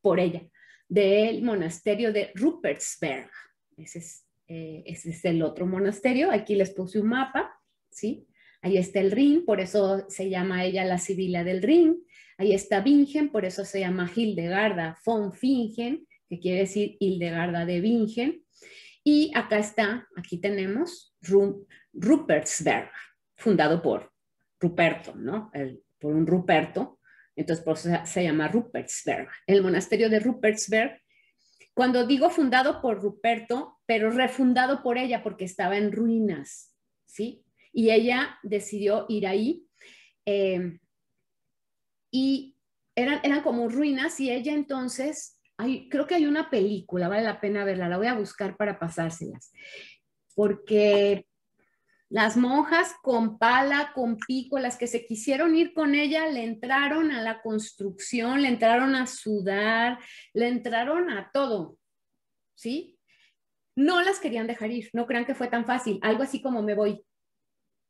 por ella del monasterio de Rupertsberg. Ese es, eh, ese es el otro monasterio. Aquí les puse un mapa, ¿sí? Ahí está el Rin, por eso se llama ella la Sibila del Rin. Ahí está Bingen, por eso se llama Hildegarda von Fingen que quiere decir Hildegarda de Bingen. Y acá está, aquí tenemos Rupertsberg, fundado por Ruperto, ¿no? por un Ruperto, entonces por eso se llama Rupertsberg. El monasterio de Rupertsberg, cuando digo fundado por Ruperto, pero refundado por ella porque estaba en ruinas, ¿sí? Y ella decidió ir ahí. Eh, y eran, eran como ruinas y ella entonces creo que hay una película, vale la pena verla, la voy a buscar para pasárselas, porque las monjas con pala, con pico, las que se quisieron ir con ella, le entraron a la construcción, le entraron a sudar, le entraron a todo, ¿sí? No las querían dejar ir, no crean que fue tan fácil, algo así como me voy.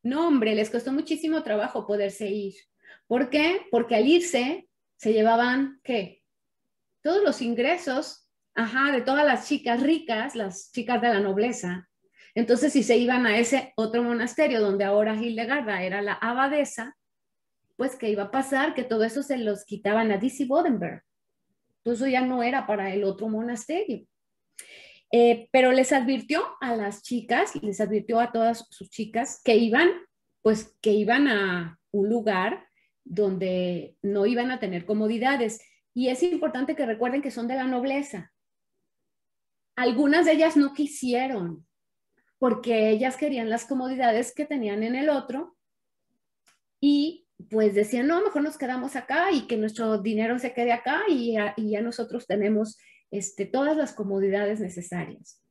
No, hombre, les costó muchísimo trabajo poderse ir. ¿Por qué? Porque al irse se llevaban, ¿qué? Todos los ingresos, ajá, de todas las chicas ricas, las chicas de la nobleza. Entonces, si se iban a ese otro monasterio donde ahora Hildegarda era la abadesa, pues ¿qué iba a pasar? Que todo eso se los quitaban a Dizzy Bodenberg. Entonces ya no era para el otro monasterio. Eh, pero les advirtió a las chicas, les advirtió a todas sus chicas que iban, pues que iban a un lugar donde no iban a tener comodidades. Y es importante que recuerden que son de la nobleza. Algunas de ellas no quisieron, porque ellas querían las comodidades que tenían en el otro y pues decían, no, mejor nos quedamos acá y que nuestro dinero se quede acá y ya, nosotros tenemos este, todas las comodidades necesarias.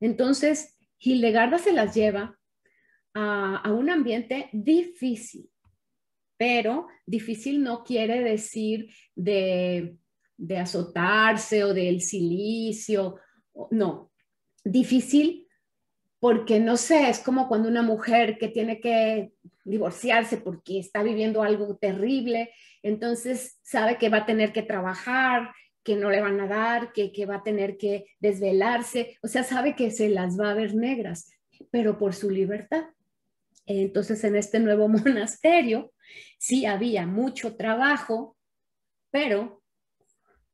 Entonces, Hildegarda se las lleva a, un ambiente difícil, pero difícil no quiere decir de, de azotarse o del silicio, no, difícil porque no sé, es como cuando una mujer que tiene que divorciarse porque está viviendo algo terrible, entonces sabe que va a tener que trabajar, que no le van a dar, que, que va a tener que desvelarse, o sea, sabe que se las va a ver negras, pero por su libertad. Entonces, en este nuevo monasterio sí había mucho trabajo, pero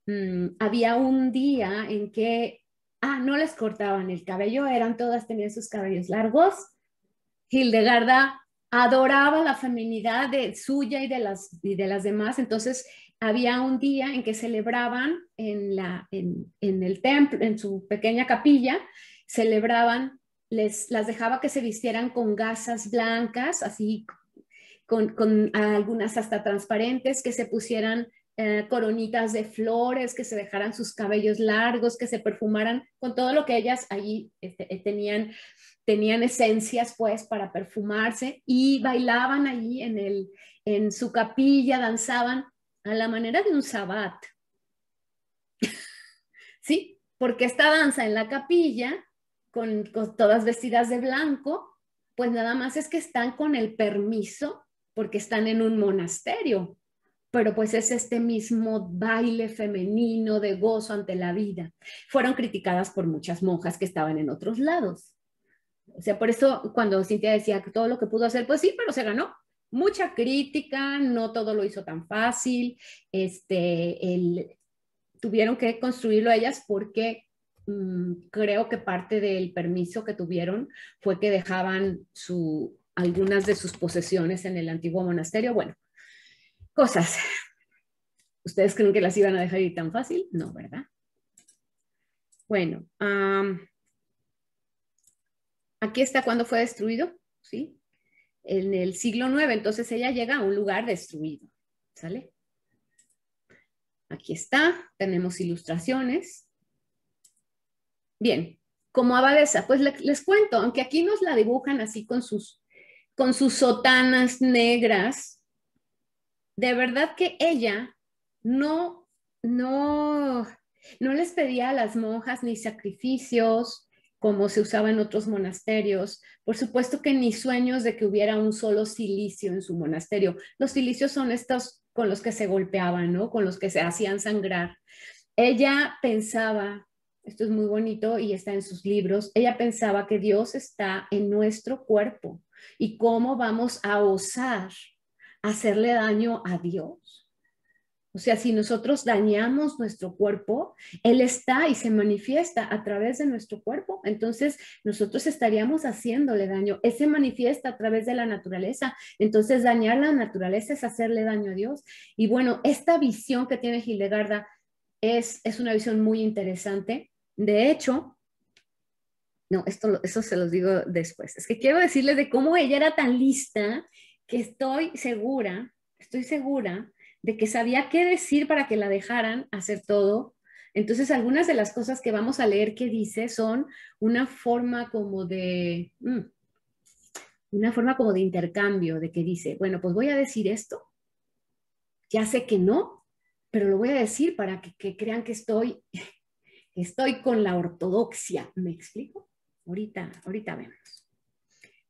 mm, había un día en que Ah, no les cortaban el cabello, eran todas, tenían sus cabellos largos. Hildegarda adoraba la feminidad de suya y de las, y de las demás, entonces había un día en que celebraban en, la, en, el templo, en su pequeña capilla, celebraban, les, las dejaba que se vistieran con gasas blancas, así con, con algunas hasta transparentes, que se pusieran eh, coronitas de flores, que se dejaran sus cabellos largos, que se perfumaran con todo lo que ellas allí este, eh, tenían, tenían esencias pues para perfumarse y bailaban allí en, el, en su capilla, danzaban a la manera de un sabbat. sí, porque esta danza en la capilla, con, con todas vestidas de blanco, pues nada más es que están con el permiso porque están en un monasterio pero pues es este mismo baile femenino de gozo ante la vida. Fueron criticadas por muchas monjas que estaban en otros lados. O sea, por eso cuando Cintia decía que todo lo que pudo hacer, pues sí, pero se ganó. Mucha crítica, no todo lo hizo tan fácil. Este, el, tuvieron que construirlo ellas porque mm, creo que parte del permiso que tuvieron fue que dejaban su, algunas de sus posesiones en el antiguo monasterio. Bueno, cosas. ¿Ustedes creen que las iban a dejar ir tan fácil? No, ¿verdad? Bueno, aquí está cuando fue destruido, ¿sí? En el siglo IX, entonces ella llega a un lugar destruido, ¿sale? Aquí está, tenemos ilustraciones. Bien, como abadesa, pues les, cuento, aunque aquí nos la dibujan así con sus, con sus sotanas negras, de verdad que ella no, no, no les pedía a las monjas ni sacrificios como se usaba en otros monasterios. Por supuesto que ni sueños de que hubiera un solo silicio en su monasterio. Los silicios son estos con los que se golpeaban, ¿no? Con los que se hacían sangrar. Ella pensaba, esto es muy bonito y está en sus libros, ella pensaba que Dios está en nuestro cuerpo y cómo vamos a osar hacerle daño a Dios. O sea, si nosotros dañamos nuestro cuerpo, Él está y se manifiesta a través de nuestro cuerpo. Entonces, nosotros estaríamos haciéndole daño. Él se manifiesta a través de la naturaleza. Entonces, dañar la naturaleza es hacerle daño a Dios. Y bueno, esta visión que tiene Gildegarda es, es una visión muy interesante. De hecho, no, esto, eso se los digo después. Es que quiero decirles de cómo ella era tan lista que estoy segura, estoy segura de que sabía qué decir para que la dejaran hacer todo. Entonces, algunas de las cosas que vamos a leer que dice son una forma como de, mm, una forma como de intercambio, de que dice, bueno, pues voy a decir esto, ya sé que no, pero lo voy a decir para que, crean que estoy, estoy con la ortodoxia. ¿Me explico? Ahorita, ahorita vemos.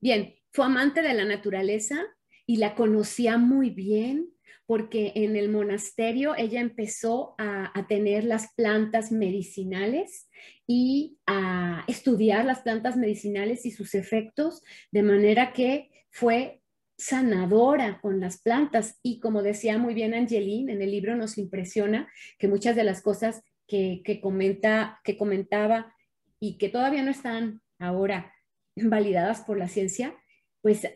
Bien, fue amante de la naturaleza, y la conocía muy bien porque en el monasterio ella empezó a, tener las plantas medicinales y a estudiar las plantas medicinales y sus efectos, de manera que fue sanadora con las plantas. Y como decía muy bien Angeline, en el libro nos impresiona que muchas de las cosas que, que, comenta, que comentaba y que todavía no están ahora validadas por la ciencia, pues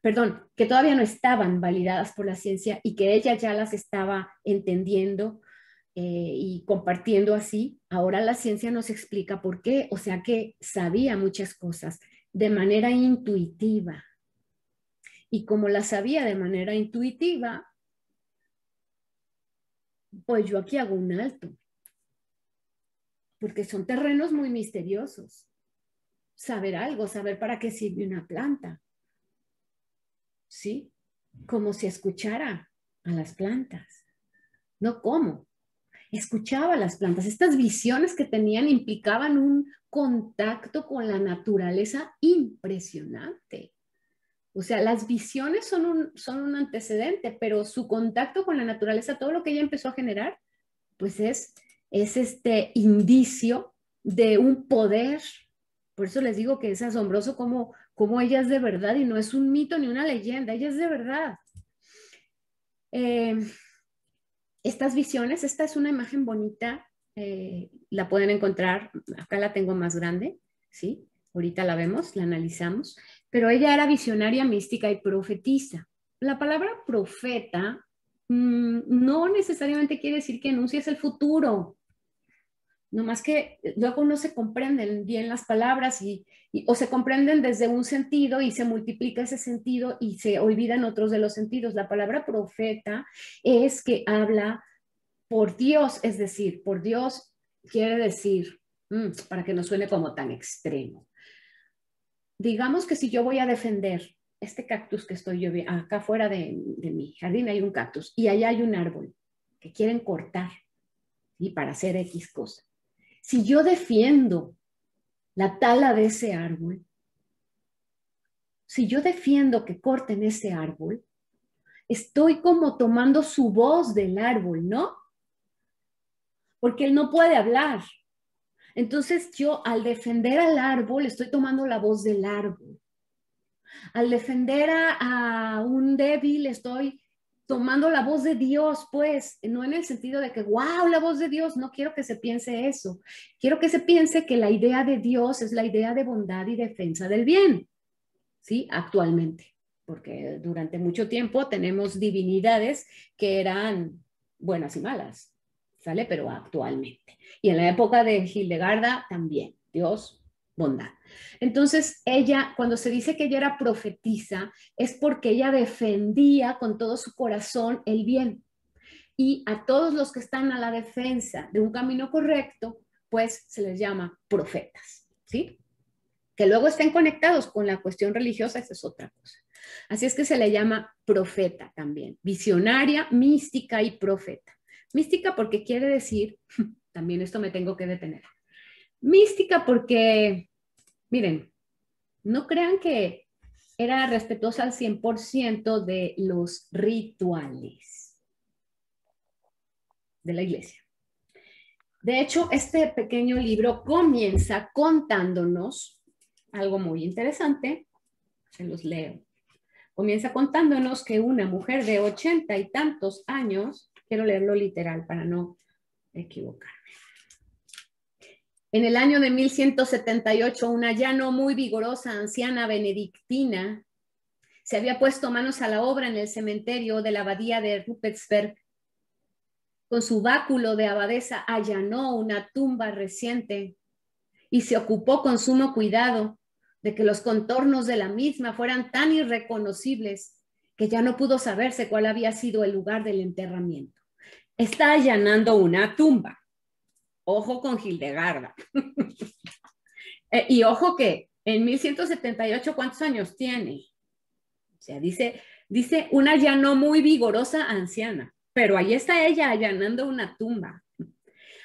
perdón, que todavía no estaban validadas por la ciencia y que ella ya las estaba entendiendo eh, y compartiendo así, ahora la ciencia nos explica por qué, o sea que sabía muchas cosas de manera intuitiva. Y como la sabía de manera intuitiva, pues yo aquí hago un alto, porque son terrenos muy misteriosos. Saber algo, saber para qué sirve una planta ¿sí? Como si escuchara a las plantas. No como. Escuchaba a las plantas. Estas visiones que tenían implicaban un contacto con la naturaleza impresionante. O sea, las visiones son un, son un antecedente, pero su contacto con la naturaleza, todo lo que ella empezó a generar, pues es, es este indicio de un poder. Por eso les digo que es asombroso cómo, cómo ella es de verdad y no es un mito ni una leyenda, ella es de verdad. Eh, estas visiones, esta es una imagen bonita, eh, la pueden encontrar, acá la tengo más grande, ¿sí? Ahorita la vemos, la analizamos, pero ella era visionaria, mística y profetisa. La palabra profeta mm, no necesariamente quiere decir que anuncias el futuro, no más que luego no se comprenden bien las palabras y, o se comprenden desde un sentido y se multiplica ese sentido y se olvidan otros de los sentidos. La palabra profeta es que habla por Dios, es decir, por Dios quiere decir, mm, para que no suene como tan extremo. Digamos que si yo voy a defender este cactus que estoy yo acá fuera de, de mi jardín hay un cactus y allá hay un árbol que quieren cortar y para hacer X cosa si yo defiendo la tala de ese árbol, si yo defiendo que corten ese árbol, estoy como tomando su voz del árbol, ¿no? Porque él no puede hablar. Entonces yo al defender al árbol estoy tomando la voz del árbol. Al defender a, un débil estoy tomando la voz de Dios, pues, no en el sentido de que, wow, la voz de Dios, no quiero que se piense eso. Quiero que se piense que la idea de Dios es la idea de bondad y defensa del bien, ¿sí? Actualmente, porque durante mucho tiempo tenemos divinidades que eran buenas y malas, ¿sale? Pero actualmente. Y en la época de Hildegarda también, Dios bondad. Entonces, ella, cuando se dice que ella era profetisa, es porque ella defendía con todo su corazón el bien. Y a todos los que están a la defensa de un camino correcto, pues se les llama profetas, ¿sí? Que luego estén conectados con la cuestión religiosa, esa es otra cosa. Así es que se le llama profeta también, visionaria, mística y profeta. Mística porque quiere decir, también esto me tengo que detener, mística porque Miren, no crean que era respetuosa al 100% de los rituales de la iglesia. De hecho, este pequeño libro comienza contándonos algo muy interesante. Se los leo. Comienza contándonos que una mujer de ochenta y tantos años, quiero leerlo literal para no equivocar. En el año de 1178, una ya no muy vigorosa anciana benedictina se había puesto manos a la obra en el cementerio de la abadía de Ruppertsberg. Con su báculo de abadesa allanó una tumba reciente y se ocupó con sumo cuidado de que los contornos de la misma fueran tan irreconocibles que ya no pudo saberse cuál había sido el lugar del enterramiento. Está allanando una tumba Ojo con Hildegarda. Eh, y ojo que en 1178, ¿cuántos años tiene? O sea, dice, dice una ya no muy vigorosa anciana, pero ahí está ella allanando una tumba.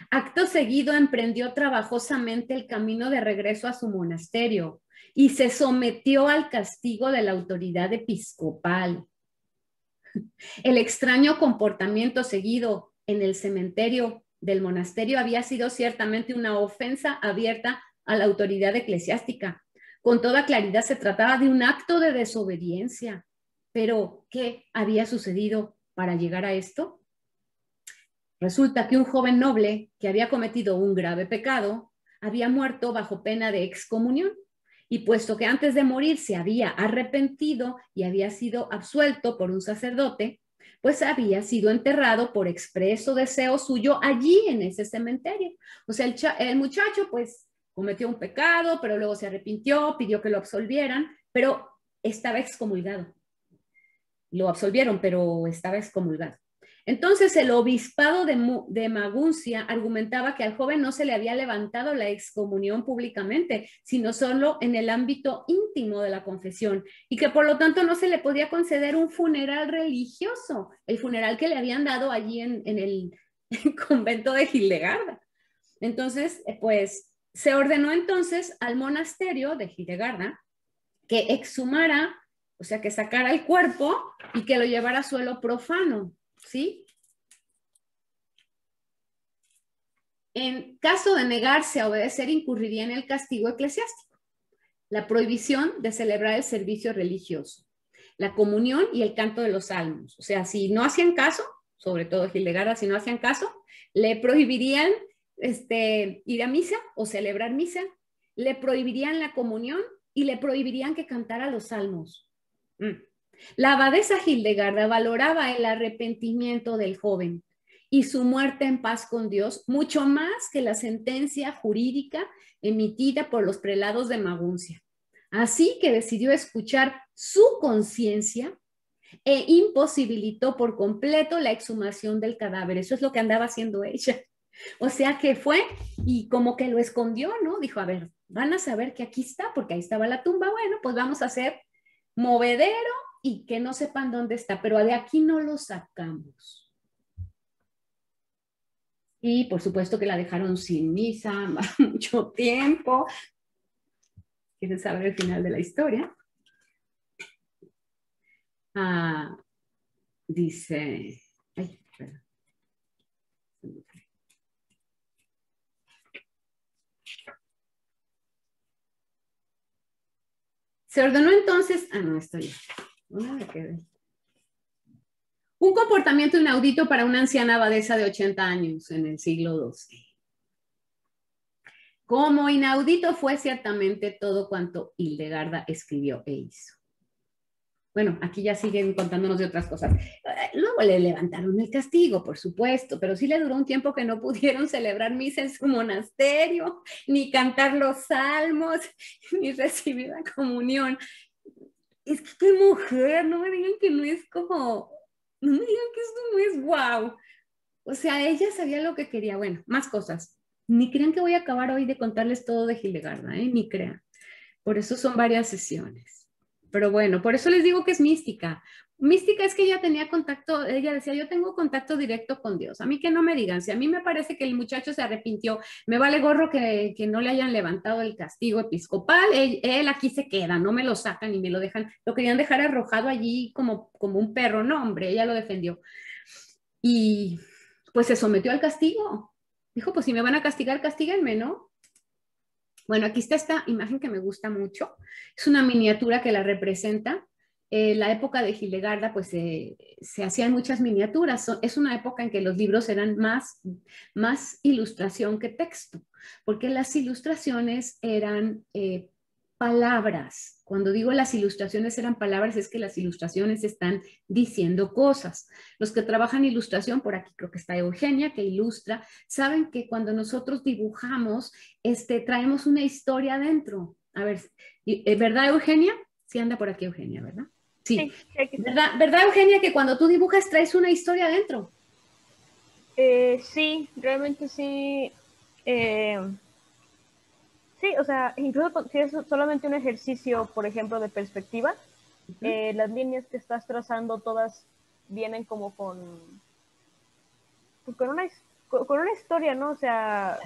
Acto seguido emprendió trabajosamente el camino de regreso a su monasterio y se sometió al castigo de la autoridad episcopal. El extraño comportamiento seguido en el cementerio del monasterio había sido ciertamente una ofensa abierta a la autoridad eclesiástica. Con toda claridad se trataba de un acto de desobediencia. Pero, ¿qué había sucedido para llegar a esto? Resulta que un joven noble que había cometido un grave pecado había muerto bajo pena de excomunión y puesto que antes de morir se había arrepentido y había sido absuelto por un sacerdote, pues había sido enterrado por expreso deseo suyo allí en ese cementerio. O sea, el, muchacho pues cometió un pecado, pero luego se arrepintió, pidió que lo absolvieran, pero estaba excomulgado. Lo absolvieron, pero estaba excomulgado. Entonces el obispado de, Maguncia argumentaba que al joven no se le había levantado la excomunión públicamente, sino solo en el ámbito íntimo de la confesión y que por lo tanto no se le podía conceder un funeral religioso, el funeral que le habían dado allí en, el, convento de Hildegarda. Entonces, eh, pues se ordenó entonces al monasterio de Hildegarda que exhumara, o sea, que sacara el cuerpo y que lo llevara a suelo profano. ¿Sí? En caso de negarse a obedecer, incurriría en el castigo eclesiástico, la prohibición de celebrar el servicio religioso, la comunión y el canto de los salmos. O sea, si no hacían caso, sobre todo Gildegarda, si no hacían caso, le prohibirían este, ir a misa o celebrar misa, le prohibirían la comunión y le prohibirían que cantara los salmos. Mm. La abadesa Hildegarda valoraba el arrepentimiento del joven y su muerte en paz con Dios mucho más que la sentencia jurídica emitida por los prelados de Maguncia. Así que decidió escuchar su conciencia e imposibilitó por completo la exhumación del cadáver. Eso es lo que andaba haciendo ella. O sea que fue y como que lo escondió, ¿no? Dijo, a ver, van a saber que aquí está, porque ahí estaba la tumba. Bueno, pues vamos a hacer movedero y que no sepan dónde está, pero de aquí no lo sacamos. Y por supuesto que la dejaron sin misa mucho tiempo. ¿Quieren saber el final de la historia? Ah, dice, ay, Se ordenó entonces, ah, no, Un comportamiento inaudito para una anciana abadesa de 80 años en el siglo XII. Como inaudito fue ciertamente todo cuanto Hildegarda escribió e hizo. Bueno, aquí ya siguen contándonos de otras cosas. Luego le levantaron el castigo, por supuesto, pero sí le duró un tiempo que no pudieron celebrar misa en su monasterio, ni cantar los salmos, ni recibir la comunión es que qué mujer, no me digan que no es como, no me digan que esto no es wow. O sea, ella sabía lo que quería. Bueno, más cosas. Ni crean que voy a acabar hoy de contarles todo de Gildegarda, ¿eh? ni crean. Por eso son varias sesiones. Pero bueno, por eso les digo que es mística, Mística es que ella tenía contacto, ella decía, yo tengo contacto directo con Dios. A mí que no me digan, si a mí me parece que el muchacho se arrepintió, me vale gorro que, no le hayan levantado el castigo episcopal, él, aquí se queda, no me lo sacan y me lo dejan, lo querían dejar arrojado allí como, como un perro, no, hombre, ella lo defendió. Y pues se sometió al castigo. Dijo, pues si me van a castigar, castíguenme, ¿no? Bueno, aquí está esta imagen que me gusta mucho. Es una miniatura que la representa en la época de Hildegarda, pues se hacían muchas miniaturas. Es una época en que los libros eran más, más ilustración que texto, porque las ilustraciones eran eh, palabras. Cuando digo las ilustraciones eran palabras, es que las ilustraciones están diciendo cosas. Los que trabajan ilustración, por aquí creo que está Eugenia, que ilustra, saben que cuando nosotros dibujamos, este, traemos una historia adentro. A ver, eh, ¿verdad, Eugenia? Sí, anda por aquí Eugenia, ¿verdad? Sí. ¿Verdad, Eugenia, que cuando tú dibujas traes una historia adentro? Eh, sí, realmente sí. Eh, sí, o sea, incluso si es solamente un ejercicio, por ejemplo, de perspectiva, eh, las líneas que estás trazando todas vienen como con, con, una, con una historia, ¿no? O sea,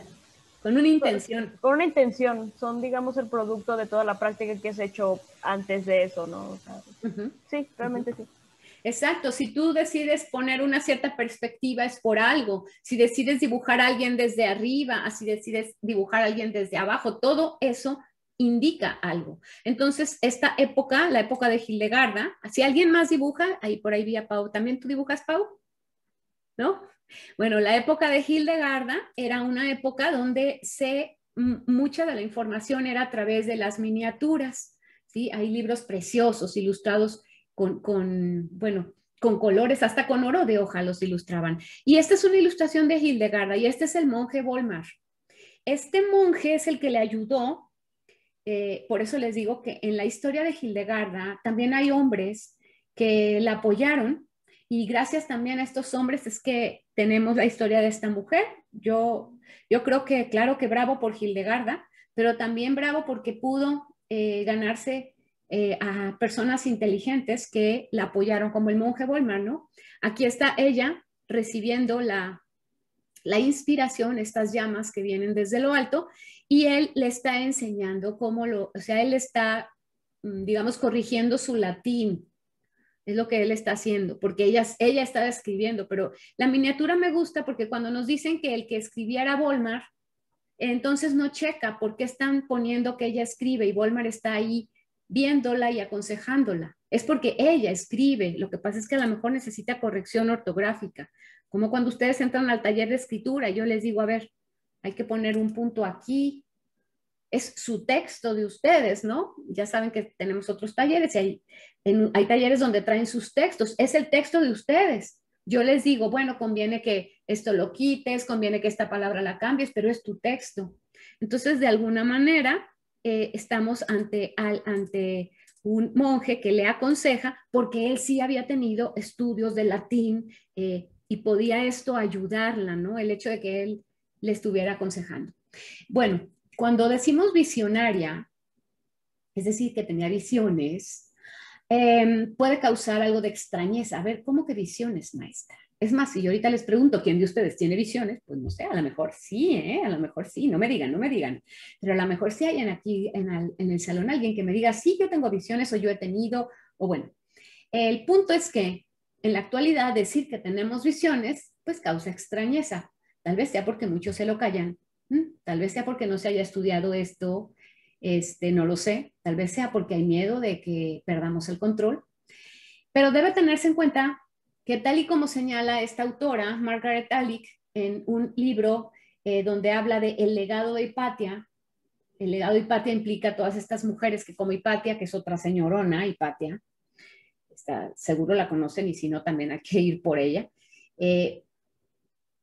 con una intención. Con una intención. Son, digamos, el producto de toda la práctica que has hecho antes de eso, ¿no? Sí, realmente sí. Exacto, si tú decides poner una cierta perspectiva es por algo, si decides dibujar a alguien desde arriba, si decides dibujar a alguien desde abajo, todo eso indica algo. Entonces, esta época, la época de Hildegarda, si alguien más dibuja, ahí por ahí vi a Pau, ¿también tú dibujas, Pau? ¿No? Bueno, la época de Hildegarda era una época donde se, mucha de la información era a través de las miniaturas, ¿sí? Hay libros preciosos ilustrados con, bueno, con colores, hasta con oro de hoja los ilustraban. Y esta es una ilustración de Hildegarda y este es el monje Volmar. Este monje es el que le ayudó, eh, por eso les digo que en la historia de Hildegarda también hay hombres que la apoyaron y gracias también a estos hombres es que tenemos la historia de esta mujer. Yo, yo creo que, claro que bravo por Hildegarda, pero también bravo porque pudo eh, ganarse eh, a personas inteligentes que la apoyaron, como el monje Volmar, ¿no? Aquí está ella recibiendo la, la inspiración, estas llamas que vienen desde lo alto, y él le está enseñando cómo lo, o sea, él está, mm, digamos, corrigiendo su latín, es lo que él está haciendo, porque ella, ella estaba escribiendo, pero la miniatura me gusta porque cuando nos dicen que el que escribiera Volmar, entonces no checa por qué están poniendo que ella escribe y Volmar está ahí viéndola y aconsejándola. Es porque ella escribe, lo que pasa es que a lo mejor necesita corrección ortográfica, como cuando ustedes entran al taller de escritura, yo les digo, a ver, hay que poner un punto aquí, es su texto de ustedes, ¿no? Ya saben que tenemos otros talleres y hay, hay talleres donde traen sus textos, es el texto de ustedes. Yo les digo, bueno, conviene que esto lo quites, conviene que esta palabra la cambies, pero es tu texto. Entonces, de alguna manera, eh, estamos ante, al, ante un monje que le aconseja porque él sí había tenido estudios de latín eh, y podía esto ayudarla, ¿no? El hecho de que él le estuviera aconsejando. Bueno, cuando decimos visionaria, es decir, que tenía visiones, em, puede causar algo de extrañeza. A ver, ¿cómo que visiones, maestra? Es más, si yo ahorita les pregunto quién de ustedes tiene visiones, pues no sé, a lo mejor sí, ¿eh? a lo mejor sí, no me digan, no me digan, pero a lo mejor sí hay en aquí en el, salón alguien que me diga, sí, yo tengo visiones o yo he tenido, o bueno. El punto es que en la actualidad decir que tenemos visiones, pues causa extrañeza. Tal vez sea porque muchos se lo callan, tal vez sea porque no se haya estudiado esto, este, no lo sé, tal vez sea porque hay miedo de que perdamos el control, pero debe tenerse en cuenta que tal y como señala esta autora, Margaret Alick, en un libro eh, donde habla de el legado de Hipatia, el legado de Hipatia implica todas estas mujeres que como Hipatia, que es otra señorona, Hipatia, está, seguro la conocen y si no también hay que ir por ella. Eh,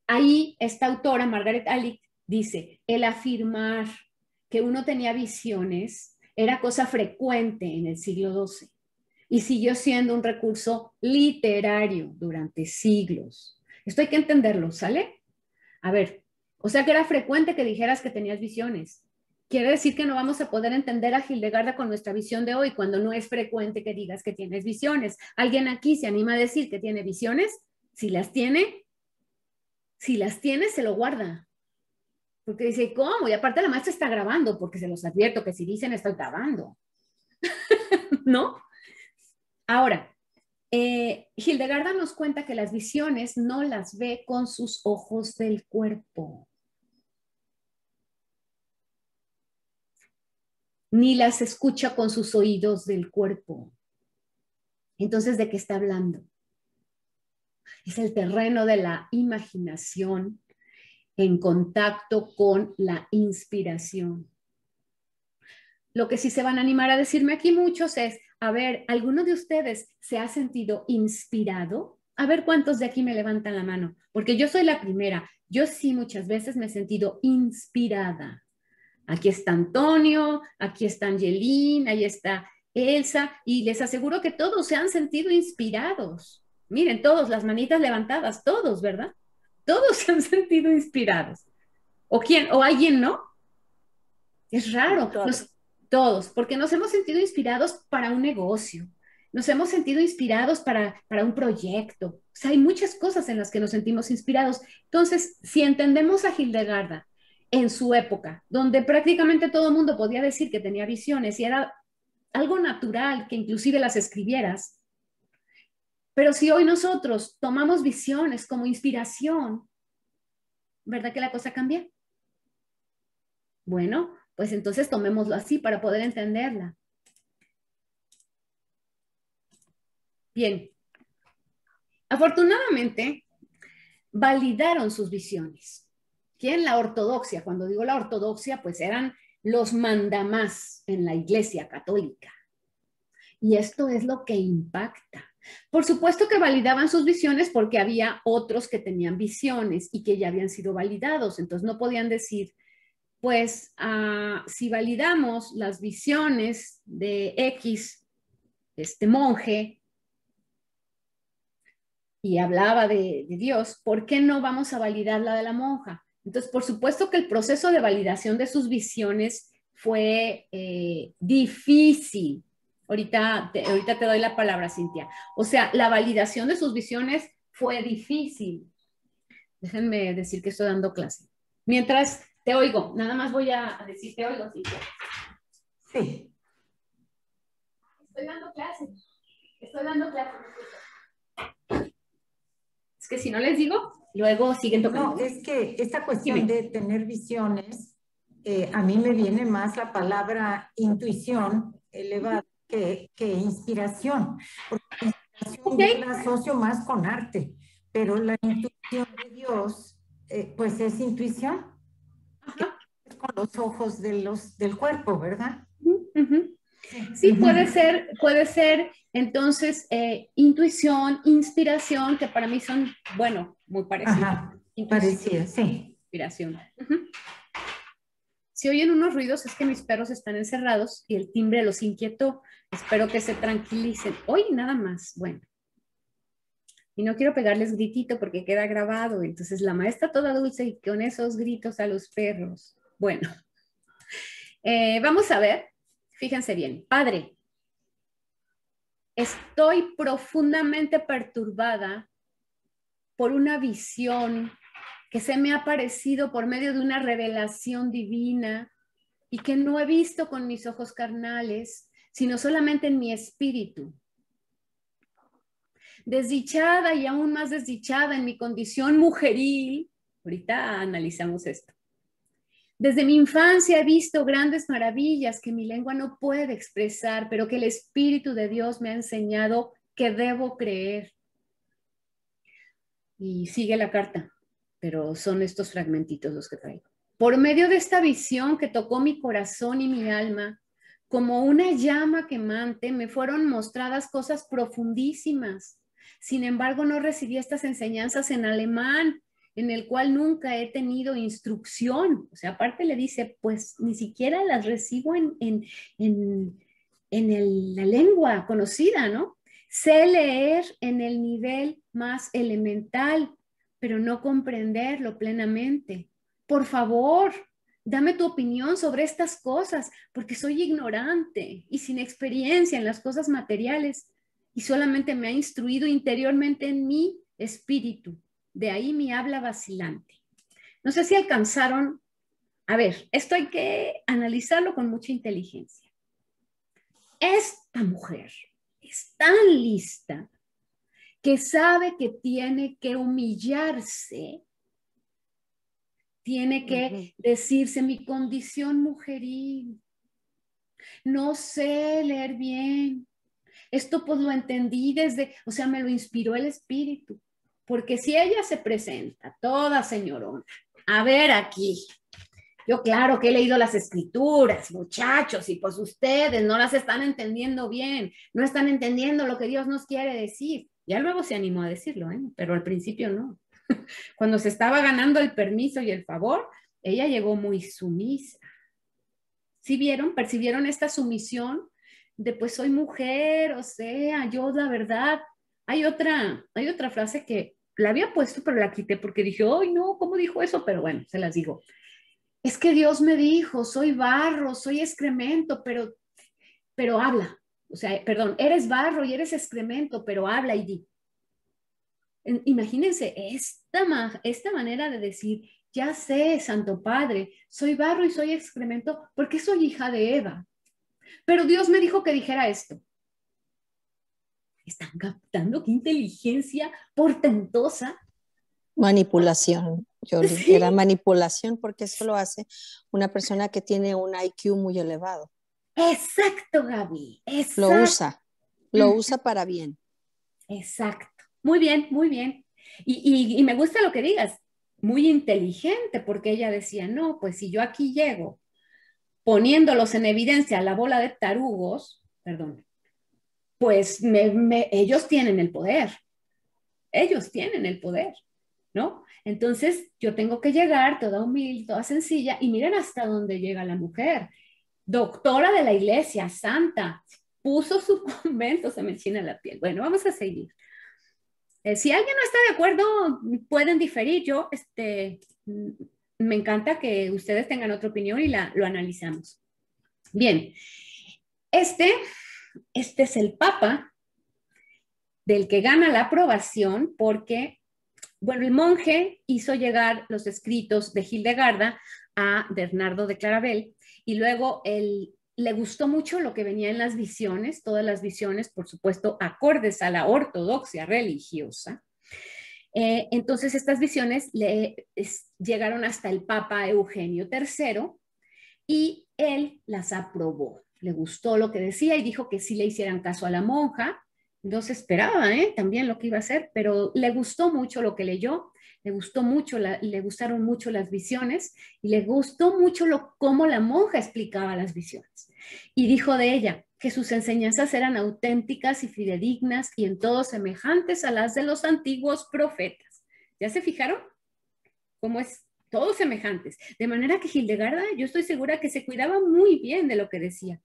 ahí esta autora, Margaret Alick, dice, el afirmar que uno tenía visiones era cosa frecuente en el siglo XII y siguió siendo un recurso literario durante siglos. Esto hay que entenderlo, ¿sale? A ver, o sea que era frecuente que dijeras que tenías visiones. Quiere decir que no vamos a poder entender a Hildegarda con nuestra visión de hoy cuando no es frecuente que digas que tienes visiones. ¿Alguien aquí se anima a decir que tiene visiones? Si las tiene, si las tiene, se lo guarda. Porque dice, ¿cómo? Y aparte la maestra está grabando, porque se los advierto que si dicen estoy grabando. ¿No? Ahora, eh, Hildegarda nos cuenta que las visiones no las ve con sus ojos del cuerpo, ni las escucha con sus oídos del cuerpo. Entonces, ¿de qué está hablando? Es el terreno de la imaginación en contacto con la inspiración. Lo que sí se van a animar a decirme aquí muchos es, a ver, ¿alguno de ustedes se ha sentido inspirado? A ver cuántos de aquí me levantan la mano, porque yo soy la primera. Yo sí muchas veces me he sentido inspirada. Aquí está Antonio, aquí está Angelín, ahí está Elsa, y les aseguro que todos se han sentido inspirados. Miren, todos, las manitas levantadas, todos, ¿verdad? Todos se han sentido inspirados. ¿O quién? ¿O alguien no? Es raro todos, porque nos hemos sentido inspirados para un negocio, nos hemos sentido inspirados para, para un proyecto. O sea, hay muchas cosas en las que nos sentimos inspirados. Entonces, si entendemos a Hildegarda en su época, donde prácticamente todo el mundo podía decir que tenía visiones y era algo natural que inclusive las escribieras, pero si hoy nosotros tomamos visiones como inspiración, ¿verdad que la cosa cambia? Bueno, pues entonces tomémoslo así para poder entenderla. Bien. Afortunadamente, validaron sus visiones. ¿Quién? La ortodoxia. Cuando digo la ortodoxia, pues eran los mandamás en la iglesia católica. Y esto es lo que impacta. Por supuesto que validaban sus visiones porque había otros que tenían visiones y que ya habían sido validados. Entonces no podían decir, pues ah, si validamos las visiones de X, este monje, y hablaba de, Dios, ¿por qué no vamos a validar la de la monja? Entonces, por supuesto que el proceso de validación de sus visiones fue eh, difícil. Ahorita te, ahorita te doy la palabra, Cintia. O sea, la validación de sus visiones fue difícil. Déjenme decir que estoy dando clase. Mientras te oigo, nada más voy a decir te oigo, Cintia. Sí. Estoy dando clase. Estoy dando clase. Es que si no les digo, luego siguen tocando. No, es que esta cuestión de tener visiones, eh, a mí me viene más la palabra intuición elevada que, que inspiración. Porque inspiración yo la asocio más con arte, pero la intuición de Dios, eh, pues es intuición. Con los ojos de los, del cuerpo, ¿verdad? Sí, puede ser, puede ser entonces eh, intuición, inspiración, que para mí son, bueno, muy parecidas. Ajá, parecía, sí. Inspiración. Si oyen unos ruidos es que mis perros están encerrados y el timbre los inquietó. Espero que se tranquilicen. Hoy nada más, bueno. Y no quiero pegarles gritito porque queda grabado. Entonces la maestra toda dulce y con esos gritos a los perros. Bueno, eh, vamos a ver Fíjense bien, padre, estoy profundamente perturbada por una visión que se me ha aparecido por medio de una revelación divina y que no he visto con mis ojos carnales, sino solamente en mi espíritu. Desdichada y aún más desdichada en mi condición mujeril, ahorita analizamos esto. Desde mi infancia he visto grandes maravillas que mi lengua no puede expresar, pero que el Espíritu de Dios me ha enseñado que debo creer. Y sigue la carta, pero son estos fragmentitos los que traigo. Por medio de esta visión que tocó mi corazón y mi alma, como una llama quemante, me fueron mostradas cosas profundísimas. Sin embargo, no recibí estas enseñanzas en alemán, en el cual nunca he tenido instrucción. O sea, aparte le dice, pues ni siquiera las recibo en, en, la lengua conocida, ¿no? Sé leer en el nivel más elemental, pero no comprenderlo plenamente. Por favor, dame tu opinión sobre estas cosas, porque soy ignorante y sin experiencia en las cosas materiales y solamente me ha instruido interiormente en mi espíritu. De ahí mi habla vacilante. No sé si alcanzaron. A ver, esto hay que analizarlo con mucha inteligencia. Esta mujer es tan lista que sabe que tiene que humillarse, tiene que decirse mi condición mujeril. No sé leer bien. Esto pues lo entendí desde, o sea, me lo inspiró el espíritu. Porque si ella se presenta toda señorona, a ver aquí, yo claro que he leído las escrituras, muchachos, y pues ustedes no las están entendiendo bien, no están entendiendo lo que Dios nos quiere decir. Ya luego se animó a decirlo, ¿eh? pero al principio no. Cuando se estaba ganando el permiso y el favor, ella llegó muy sumisa. ¿Sí vieron? ¿Percibieron esta sumisión de pues soy mujer, o sea, yo la verdad? Hay otra, hay otra frase que la había puesto, pero la quité porque dije, ay, no, ¿cómo dijo eso? Pero bueno, se las digo. Es que Dios me dijo, soy barro, soy excremento, pero, pero habla. O sea, perdón, eres barro y eres excremento, pero habla y di. Imagínense esta, esta manera de decir, ya sé, Santo Padre, soy barro y soy excremento porque soy hija de Eva. Pero Dios me dijo que dijera esto están captando qué inteligencia portentosa. Manipulación, yo era manipulación porque eso lo hace una persona que tiene un IQ muy elevado. Exacto, Gaby. Lo usa, lo usa para bien. Exacto. Muy bien, muy bien. Y, y, me gusta lo que digas, muy inteligente, porque ella decía, no, pues si yo aquí llego poniéndolos en evidencia la bola de tarugos, perdón, pues ellos tienen el poder. Ellos tienen el poder, ¿no? Entonces yo tengo que llegar toda humilde, toda sencilla, y miren hasta dónde llega la mujer. Doctora de la iglesia, santa, puso su convento, se me enchina la piel. Bueno, vamos a seguir. Eh, si alguien no está de acuerdo, pueden diferir. Yo, este, me encanta que ustedes tengan otra opinión y la, lo analizamos. Bien, este, este es el Papa del que gana la aprobación porque, bueno, el monje hizo llegar los escritos de Hildegarda a Bernardo de Claravel y luego él, le gustó mucho lo que venía en las visiones, todas las visiones, por supuesto, acordes a la ortodoxia religiosa. Eh, entonces, estas visiones le, llegaron hasta el Papa Eugenio III y él las aprobó. Le gustó lo que decía y dijo que sí le hicieran caso a la monja. No se esperaba ¿eh? también lo que iba a hacer, pero le gustó mucho lo que leyó le gustó mucho, le gustaron mucho las visiones y le gustó mucho lo, cómo la monja explicaba las visiones. Y dijo de ella que sus enseñanzas eran auténticas y fidedignas y en todo semejantes a las de los antiguos profetas. ¿Ya se fijaron? ¿Cómo es? Todos semejantes. De manera que Hildegarda, yo estoy segura que se cuidaba muy bien de lo que decía.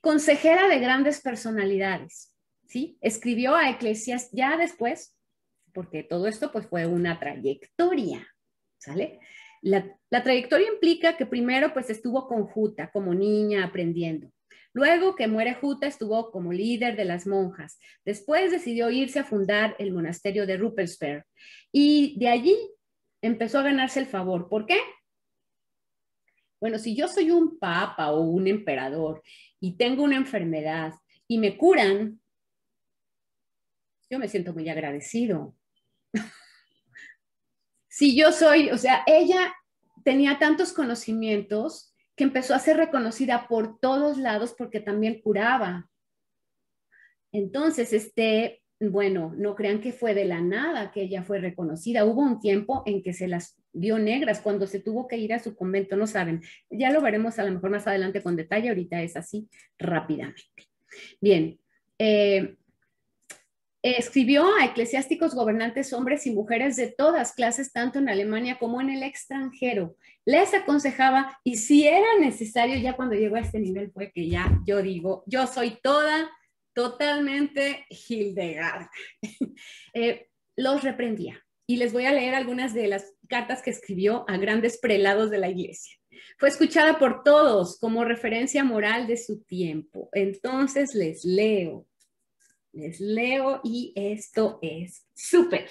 Consejera de grandes personalidades, ¿sí? Escribió a Eclesias ya después, porque todo esto pues fue una trayectoria, ¿sale? La, trayectoria implica que primero pues estuvo con Juta como niña aprendiendo. Luego que muere Juta estuvo como líder de las monjas. Después decidió irse a fundar el monasterio de Ruppelsberg y de allí empezó a ganarse el favor. ¿Por qué? Bueno, si yo soy un papa o un emperador y tengo una enfermedad y me curan, yo me siento muy agradecido si yo soy, o sea, ella tenía tantos conocimientos que empezó a ser reconocida por todos lados porque también curaba. Entonces, este, bueno, no crean que fue de la nada que ella fue reconocida. Hubo un tiempo en que se las vio negras cuando se tuvo que ir a su convento, no saben. Ya lo veremos a lo mejor más adelante con detalle, ahorita es así rápidamente. Bien, eh, Escribió a eclesiásticos gobernantes hombres y mujeres de todas clases, tanto en Alemania como en el extranjero. Les aconsejaba y si era necesario, ya cuando llegó a este nivel fue que ya yo digo, yo soy toda, totalmente Hildegard. Eh, los reprendía. Y les voy a leer algunas de las cartas que escribió a grandes prelados de la iglesia. Fue escuchada por todos como referencia moral de su tiempo. Entonces les leo les leo y esto es súper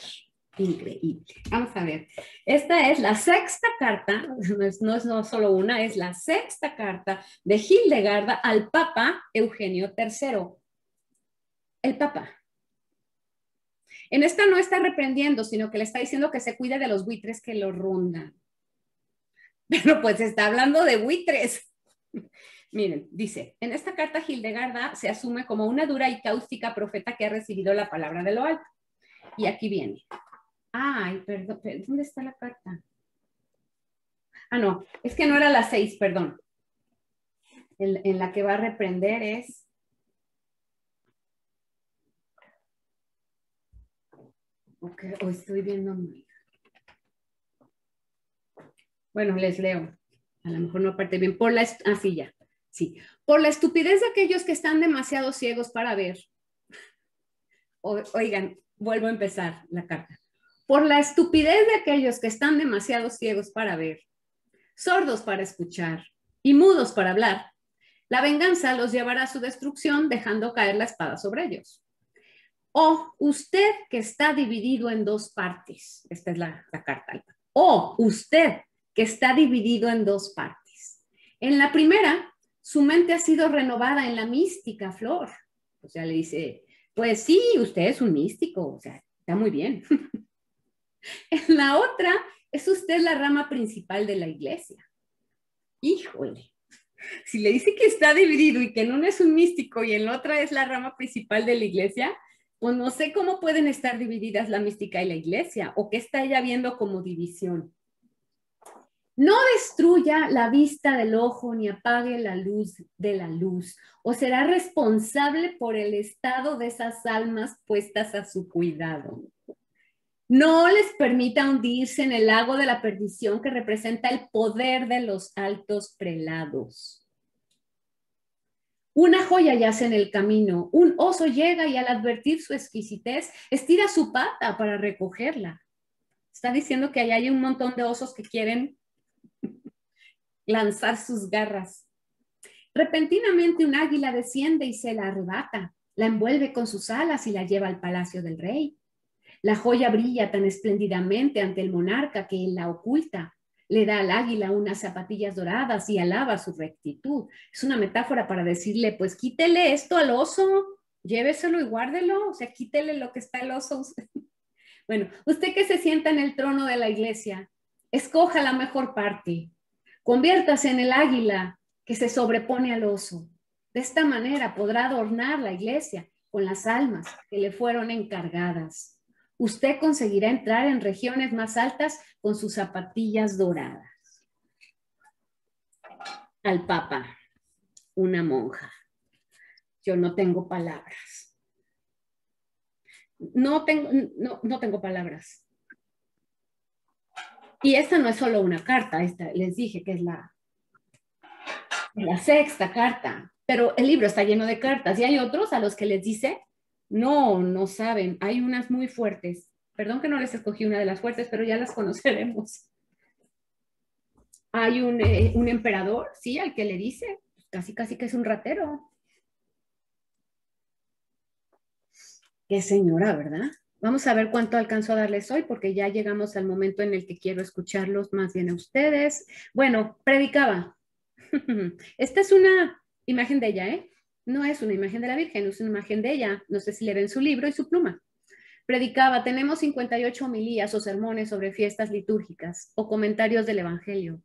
increíble. Vamos a ver. Esta es la sexta carta, no es, solo una, es la sexta carta de Hildegarda al Papa Eugenio III. El Papa. En esta no está reprendiendo, sino que le está diciendo que se cuide de los buitres que lo rondan. Pero pues está hablando de buitres. Miren, dice, en esta carta Hildegarda se asume como una dura y cáustica profeta que ha recibido la palabra de lo alto. Y aquí viene. Ay, perdón, ¿dónde está la carta? Ah, no, es que no era la seis, perdón. En, la que va a reprender es... Ok, o estoy viendo Bueno, les leo. A lo mejor no parte bien. Por la... así ah, ya. Sí, por la estupidez de aquellos que están demasiado ciegos para ver. oigan, vuelvo a empezar la carta. Por la estupidez de aquellos que están demasiado ciegos para ver, sordos para escuchar y mudos para hablar, la venganza los llevará a su destrucción dejando caer la espada sobre ellos. O usted que está dividido en dos partes, esta es la, la carta, o usted que está dividido en dos partes. En la primera, su mente ha sido renovada en la mística, Flor. O sea, le dice, pues sí, usted es un místico, o sea, está muy bien. en la otra, es usted la rama principal de la iglesia. Híjole, si le dice que está dividido y que en una es un místico y en la otra es la rama principal de la iglesia, pues no sé cómo pueden estar divididas la mística y la iglesia, o qué está ella viendo como división. No destruya la vista del ojo ni apague la luz de la luz, o será responsable por el estado de esas almas puestas a su cuidado. No les permita hundirse en el lago de la perdición que representa el poder de los altos prelados. Una joya yace en el camino, un oso llega y al advertir su exquisitez, estira su pata para recogerla. Está diciendo que allá hay un montón de osos que quieren lanzar sus garras. Repentinamente un águila desciende y se la arrebata, la envuelve con sus alas y la lleva al palacio del rey. La joya brilla tan espléndidamente ante el monarca que él la oculta. Le da al águila unas zapatillas doradas y alaba su rectitud. Es una metáfora para decirle, pues quítele esto al oso, lléveselo y guárdelo, o sea, quítele lo que está el oso. Bueno, usted que se sienta en el trono de la iglesia, escoja la mejor parte, conviértase en el águila que se sobrepone al oso. De esta manera podrá adornar la iglesia con las almas que le fueron encargadas usted conseguirá entrar en regiones más altas con sus zapatillas doradas. Al Papa, una monja. Yo no tengo palabras. No tengo, no, tengo palabras. Y esta no es solo una carta, esta les dije que es la, sexta carta, pero el libro está lleno de cartas y hay otros a los que les dice no, no saben. Hay unas muy fuertes. Perdón que no les escogí una de las fuertes, pero ya las conoceremos. Hay un, eh, emperador, sí, al que le dice, casi, casi que es un ratero. Qué señora, ¿verdad? Vamos a ver cuánto alcanzo a darles hoy, porque ya llegamos al momento en el que quiero escucharlos más bien a ustedes. Bueno, predicaba. Esta es una imagen de ella, ¿eh? No es una imagen de la Virgen, es una imagen de ella. No sé si le ven su libro y su pluma. Predicaba, tenemos 58 homilías o sermones sobre fiestas litúrgicas o comentarios del Evangelio.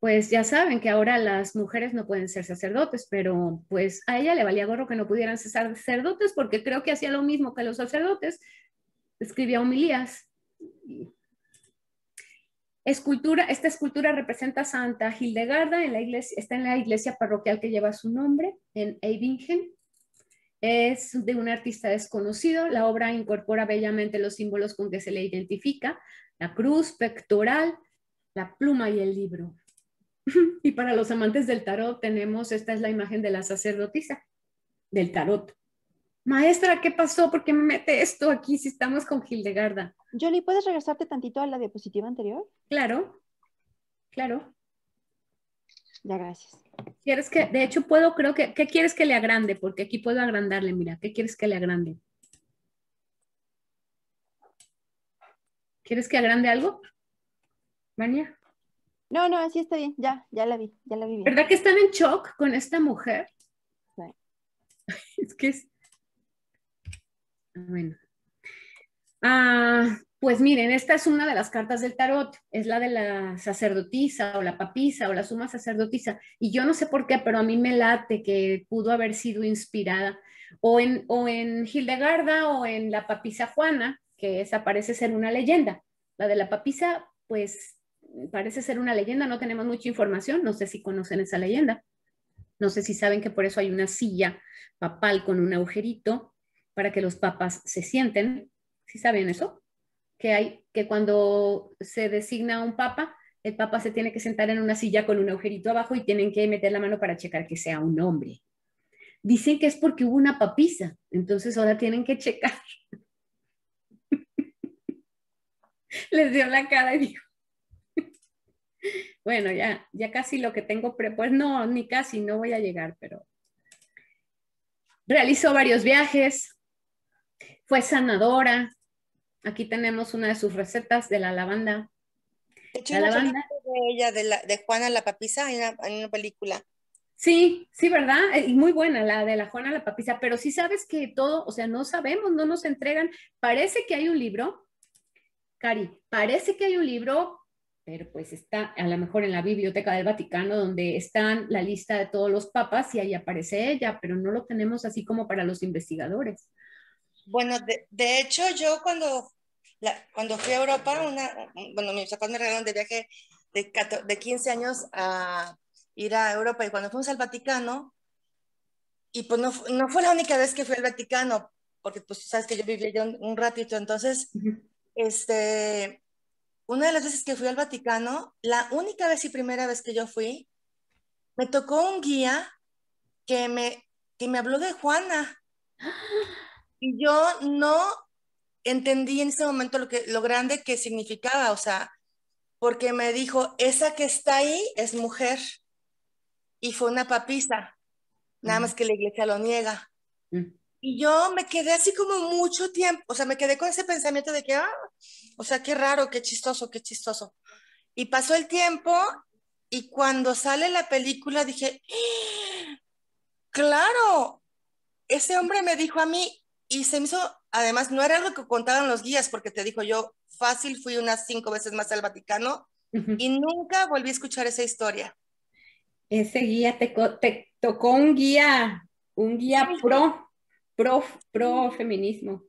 Pues ya saben que ahora las mujeres no pueden ser sacerdotes, pero pues a ella le valía gorro que no pudieran ser sacerdotes porque creo que hacía lo mismo que los sacerdotes. Escribía homilías Escultura, esta escultura representa a Santa Hildegarda, en la iglesia, está en la iglesia parroquial que lleva su nombre, en Eibingen. Es de un artista desconocido. La obra incorpora bellamente los símbolos con que se le identifica, la cruz pectoral, la pluma y el libro. Y para los amantes del tarot tenemos, esta es la imagen de la sacerdotisa del tarot. Maestra, ¿qué pasó? ¿Por qué me mete esto aquí si estamos con Hildegarda? Jolie, ¿puedes regresarte tantito a la diapositiva anterior? Claro, claro. Ya, gracias. ¿Quieres que, de hecho, puedo, creo que, ¿qué quieres que le agrande? Porque aquí puedo agrandarle, mira, ¿qué quieres que le agrande? ¿Quieres que agrande algo? Vania. No, no, así está bien, ya, ya la vi, ya la vi bien. ¿Verdad que están en shock con esta mujer? Sí. es que es... Bueno. Ah, pues miren, esta es una de las cartas del tarot, es la de la sacerdotisa o la papisa o la suma sacerdotisa. Y yo no sé por qué, pero a mí me late que pudo haber sido inspirada o en, o en Hildegarda o en la papisa Juana, que esa parece ser una leyenda. La de la papisa, pues parece ser una leyenda, no tenemos mucha información, no sé si conocen esa leyenda. No sé si saben que por eso hay una silla papal con un agujerito para que los papas se sienten ¿Sí saben eso? Que hay que cuando se designa un papa, el papa se tiene que sentar en una silla con un agujerito abajo y tienen que meter la mano para checar que sea un hombre. Dicen que es porque hubo una papisa, entonces ahora tienen que checar. Les dio la cara y dijo, bueno, ya, ya casi lo que tengo, pues no, ni casi, no voy a llegar, pero realizó varios viajes, fue sanadora, Aquí tenemos una de sus recetas de la lavanda. De hecho, la lavanda. de ella, de, la, de Juana la Papisa, en una, película. Sí, sí, ¿verdad? Eh, y muy buena la de la Juana la Papisa, pero sí sabes que todo, o sea, no sabemos, no nos entregan. Parece que hay un libro, Cari, parece que hay un libro, pero pues está a lo mejor en la Biblioteca del Vaticano, donde están la lista de todos los papas y ahí aparece ella, pero no lo tenemos así como para los investigadores. Bueno, de, hecho, yo cuando, cuando fui a Europa, una, bueno, mis papás me regalaron de viaje de, de 15 años a ir a Europa y cuando fuimos al Vaticano, y pues no, no fue la única vez que fui al Vaticano, porque pues sabes que yo viví allá un, ratito, entonces, este, una de las veces que fui al Vaticano, la única vez y primera vez que yo fui, me tocó un guía que me, que me habló de Juana. Y yo no entendí en ese momento lo, que, lo grande que significaba, o sea, porque me dijo, esa que está ahí es mujer. Y fue una papisa, nada más que la iglesia lo niega. Mm. Y yo me quedé así como mucho tiempo, o sea, me quedé con ese pensamiento de que, ah, o sea, qué raro, qué chistoso, qué chistoso. Y pasó el tiempo y cuando sale la película dije, ¡Ah! claro, ese hombre me dijo a mí y se me hizo, además, no era algo que contaban los guías, porque te dijo yo, fácil, fui unas cinco veces más al Vaticano y nunca volví a escuchar esa historia. Ese guía te, te tocó un guía, un guía pro pro, pro feminismo.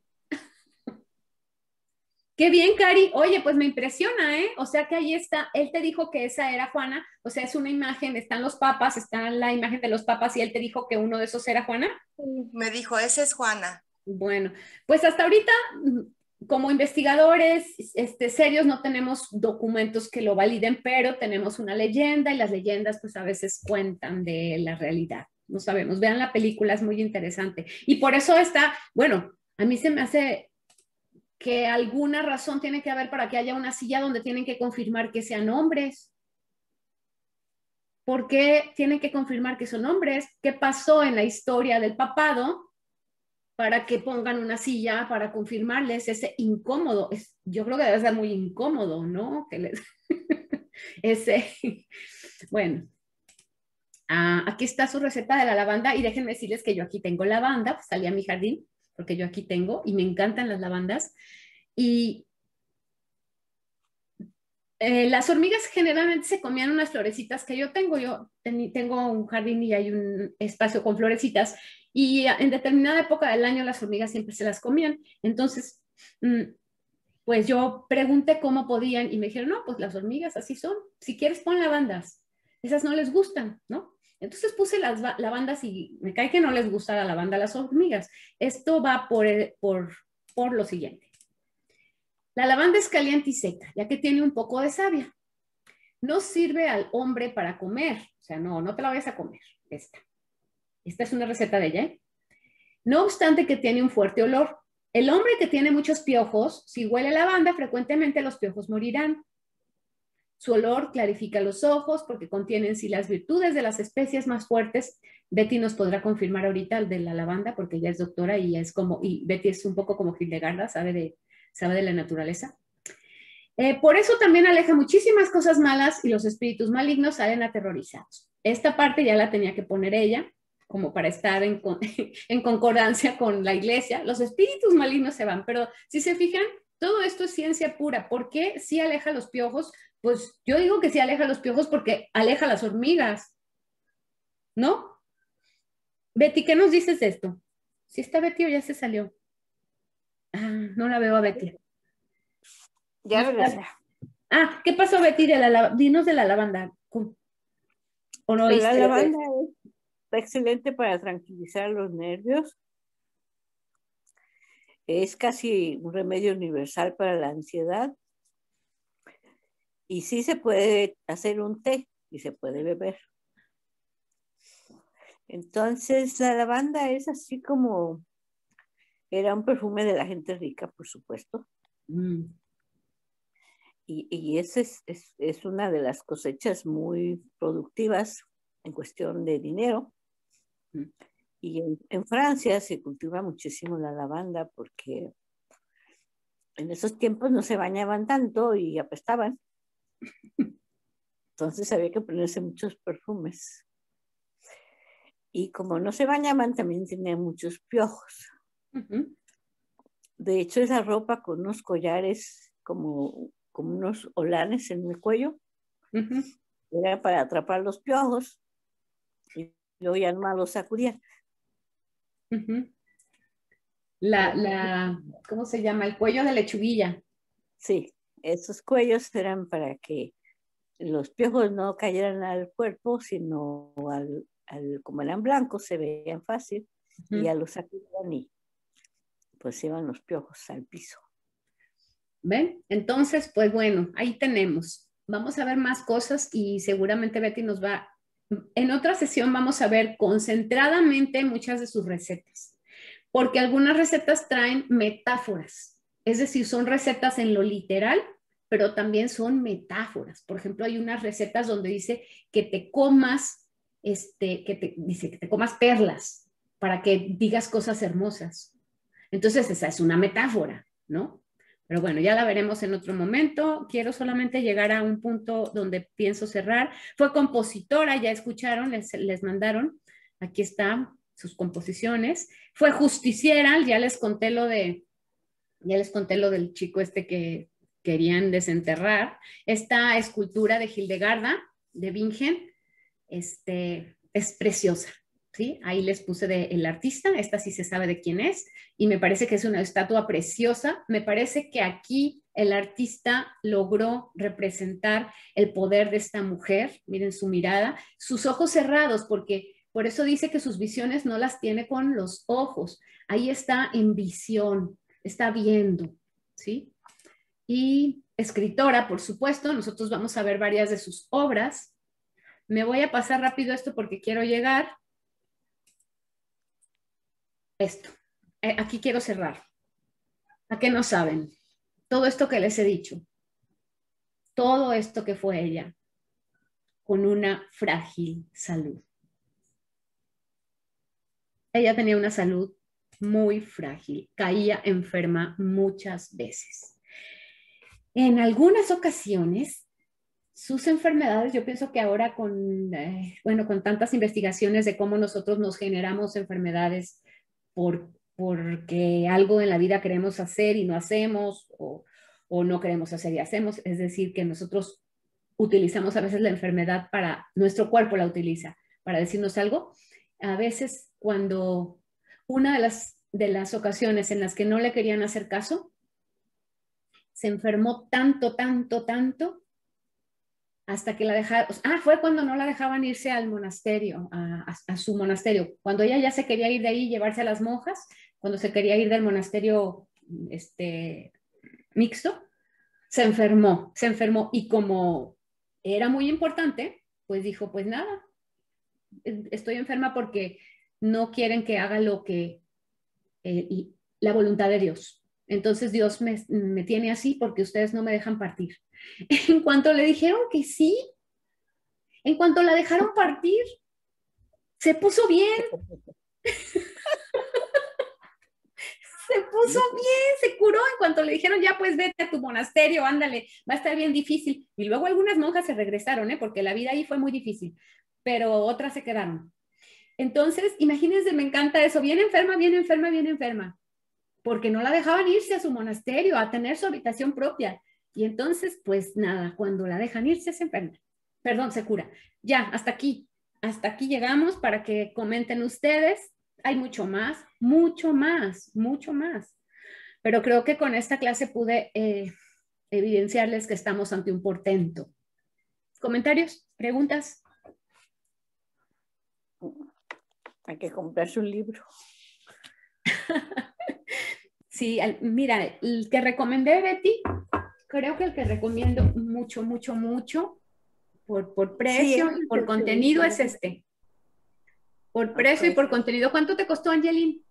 Qué bien, Cari. Oye, pues me impresiona, ¿eh? O sea que ahí está, él te dijo que esa era Juana, o sea, es una imagen, están los papas, está la imagen de los papas y él te dijo que uno de esos era Juana. Me dijo, esa es Juana. Bueno, pues hasta ahorita, como investigadores este, serios, no tenemos documentos que lo validen, pero tenemos una leyenda y las leyendas pues a veces cuentan de la realidad no sabemos. Vean la película, es muy interesante. Y por eso está, bueno, a mí se me hace que alguna razón tiene que haber para que haya una silla donde tienen que confirmar que sean hombres. ¿Por qué tienen que confirmar que son hombres? ¿Qué pasó en la historia del papado para que pongan una silla para confirmarles ese incómodo? Es, yo creo que debe ser muy incómodo, ¿no? Que les... ese, bueno, Ah, aquí está su receta de la lavanda y déjenme decirles que yo aquí tengo lavanda, pues salí a mi jardín porque yo aquí tengo y me encantan las lavandas. Y eh, las hormigas generalmente se comían unas florecitas que yo tengo. Yo tengo un jardín y hay un espacio con florecitas y en determinada época del año las hormigas siempre se las comían. Entonces, mm, pues yo pregunté cómo podían y me dijeron, no, pues las hormigas así son. Si quieres, pon lavandas. Esas no les gustan, ¿no? Entonces puse las lavandas y me cae que no les gusta la lavanda a las hormigas. Esto va por, por, por lo siguiente. La lavanda es caliente y seca, ya que tiene un poco de savia. No sirve al hombre para comer, o sea, no, no te la vayas a comer, esta. Esta es una receta de ella. ¿eh? No obstante que tiene un fuerte olor. El hombre que tiene muchos piojos, si huele lavanda, frecuentemente los piojos morirán. Su olor clarifica los ojos porque contienen sí las virtudes de las especies más fuertes. Betty nos podrá confirmar ahorita de la lavanda porque ella es doctora y es como, y Betty es un poco como Hildegarda, sabe de, sabe de la naturaleza. Eh, por eso también aleja muchísimas cosas malas y los espíritus malignos salen aterrorizados. Esta parte ya la tenía que poner ella, como para estar en, en concordancia con la iglesia. Los espíritus malignos se van, pero si se fijan, todo esto es ciencia pura. ¿Por qué si aleja los piojos? Pues yo digo que sí aleja los piojos porque aleja las hormigas, ¿no? Betty, ¿qué nos dices de esto? ¿Si está Betty o ya se salió? Ah, no la veo a Betty. Ya regresé. Ah, ¿qué pasó Betty de la dinos de la lavanda? ¿O no pues la lavanda es excelente para tranquilizar los nervios. Es casi un remedio universal para la ansiedad y sí se puede hacer un té y se puede beber. Entonces, la lavanda es así como, era un perfume de la gente rica, por supuesto. Mm. Y, y esa es, es, una de las cosechas muy productivas en cuestión de dinero. Mm. Y en, en, Francia se cultiva muchísimo la lavanda porque en esos tiempos no se bañaban tanto y apestaban. Entonces había que ponerse muchos perfumes. Y como no se bañaban, también tenía muchos piojos. De hecho, esa ropa con unos collares como, como unos olanes en el cuello era para atrapar los piojos. Y luego ya no los sacudían. la, la, ¿cómo se llama? El cuello de lechuguilla. Sí. Esos cuellos eran para que los piojos no cayeran al cuerpo, sino al, como eran blancos, se veían fácil, y a los sacudían y pues iban los piojos al piso. ¿Ven? Entonces, pues bueno, ahí tenemos. Vamos a ver más cosas y seguramente Betty nos va en otra sesión vamos a ver concentradamente muchas de sus recetas, porque algunas recetas traen metáforas, es decir, son recetas en lo literal, pero también son metáforas. Por ejemplo, hay unas recetas donde dice que te comas, este, que te, dice que te comas perlas para que digas cosas hermosas. Entonces, esa es una metáfora, ¿no? Pero bueno, ya la veremos en otro momento. Quiero solamente llegar a un punto donde pienso cerrar. Fue compositora, ya escucharon, les, les mandaron. Aquí están sus composiciones. Fue justiciera, ya les conté lo de, ya les conté lo del chico este que querían desenterrar. Esta escultura de Hildegarda, de Bingen, este, es preciosa. ¿sí? Ahí les puse de el artista, esta sí se sabe de quién es, y me parece que es una estatua preciosa. Me parece que aquí el artista logró representar el poder de esta mujer, miren su mirada, sus ojos cerrados, porque por eso dice que sus visiones no las tiene con los ojos, ahí está en visión, está viendo, ¿sí? Y escritora, por supuesto, nosotros vamos a ver varias de sus obras. Me voy a pasar rápido esto porque quiero llegar esto. Eh, aquí quiero cerrar. ¿A qué no saben? Todo esto que les he dicho, todo esto que fue ella, con una frágil salud. Ella tenía una salud muy frágil, caía enferma muchas veces. En algunas ocasiones, sus enfermedades, yo pienso que ahora con, eh, bueno, con tantas investigaciones de cómo nosotros nos generamos enfermedades por, porque algo en la vida queremos hacer y no hacemos o, o no queremos hacer y hacemos. Es decir, que nosotros utilizamos a veces la enfermedad para, nuestro cuerpo la utiliza para decirnos algo. A veces cuando una de las, de las ocasiones en las que no le querían hacer caso, se enfermó tanto, tanto, tanto, hasta que la dejaron, ah, fue cuando no la dejaban irse al monasterio, a, su monasterio, cuando ella ya se quería ir de ahí llevarse a las monjas, cuando se quería ir del monasterio este, mixto, se enfermó, se enfermó y como era muy importante, pues dijo, pues nada, estoy enferma porque no quieren que haga lo que eh, la voluntad de Dios. Entonces Dios me, me tiene así porque ustedes no me dejan partir. En cuanto le dijeron que sí, en cuanto la dejaron partir, se puso bien. se puso bien, se curó en cuanto le dijeron, ya pues vete a tu monasterio, ándale, va a estar bien difícil. Y luego algunas monjas se regresaron, ¿eh? porque la vida ahí fue muy difícil, pero otras se quedaron. Entonces, imagínense, me encanta eso, bien enferma, bien enferma, bien enferma, porque no la dejaban irse a su monasterio, a tener su habitación propia. Y entonces, pues nada, cuando la dejan irse se enferma. Perdón, se cura. Ya, hasta aquí. Hasta aquí llegamos para que comenten ustedes. Hay mucho más, mucho más, mucho más. Pero creo que con esta clase pude eh, evidenciarles que estamos ante un portento. ¿Comentarios? ¿Preguntas? Hay que comprarse un libro. sí, mira, el que recomendé, Betty, creo que el que recomiendo mucho, mucho, mucho, por, por precio y por contenido es este. Por precio y por contenido. ¿Cuánto te costó, Angelín?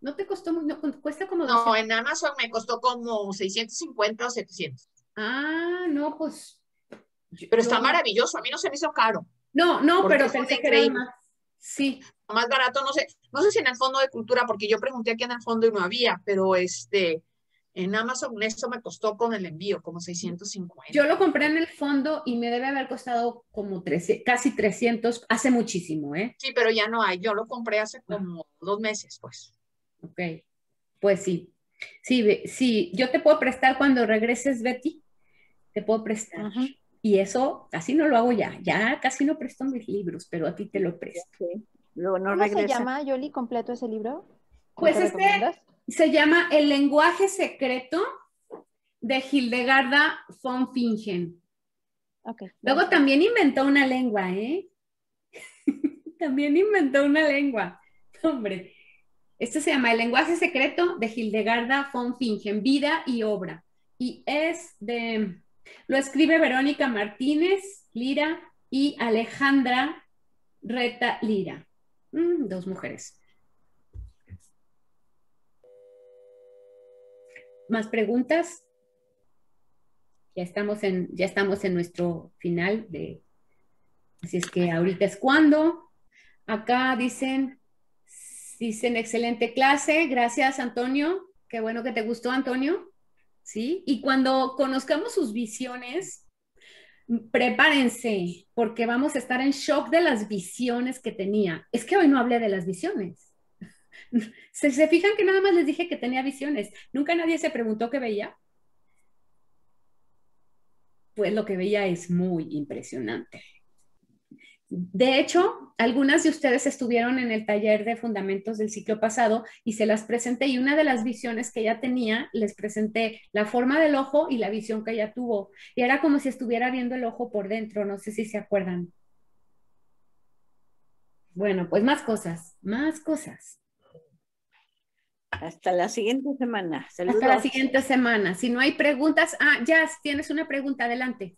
¿No te costó? No, cuesta como... No, en Amazon me costó como 650 o 700. Ah, no, pues... Pero está maravilloso, a mí no se me hizo caro. No, no, pero pensé que era más... Sí. Más barato, no sé, no sé si en el fondo de cultura, porque yo pregunté aquí en el fondo y no había, pero este, en Amazon esto me costó con el envío como 650. Yo lo compré en el fondo y me debe haber costado como casi 300, hace muchísimo, ¿eh? Sí, pero ya no hay. Yo lo compré hace ah. como dos meses, pues. Ok, pues sí. Sí, sí, yo te puedo prestar cuando regreses, Betty. Te puedo prestar. Y eso casi no lo hago ya. Ya casi no presto mis libros, pero a ti te lo presto. ¿Cómo se llama, Yoli, completo ese libro? Pues este, se llama El lenguaje secreto de Hildegarda von Fingen. Luego también inventó una lengua, ¿eh? también inventó una lengua. Hombre, este se llama El lenguaje secreto de Hildegarda von Fingen, vida y obra. Y es de, Lo escribe Verónica Martínez Lira y Alejandra Reta Lira. Mm, dos mujeres. ¿Más preguntas? Ya estamos en, ya estamos en nuestro final de. Así es que ahorita es cuando. Acá dicen, dicen excelente clase. Gracias, Antonio. Qué bueno que te gustó, Antonio. ¿Sí? Y cuando conozcamos sus visiones, prepárense, porque vamos a estar en shock de las visiones que tenía. Es que hoy no hablé de las visiones. ¿Se, ¿Se, fijan que nada más les dije que tenía visiones? Nunca nadie se preguntó qué veía. Pues lo que veía es muy impresionante. De hecho, algunas de ustedes estuvieron en el taller de fundamentos del ciclo pasado y se las presenté y una de las visiones que ella tenía, les presenté la forma del ojo y la visión que ella tuvo. Y era como si estuviera viendo el ojo por dentro, no sé si se acuerdan. Bueno, pues más cosas, más cosas. Hasta la siguiente semana. Hasta la siguiente semana. Si no hay preguntas, ah, Jazz, tienes una pregunta, adelante.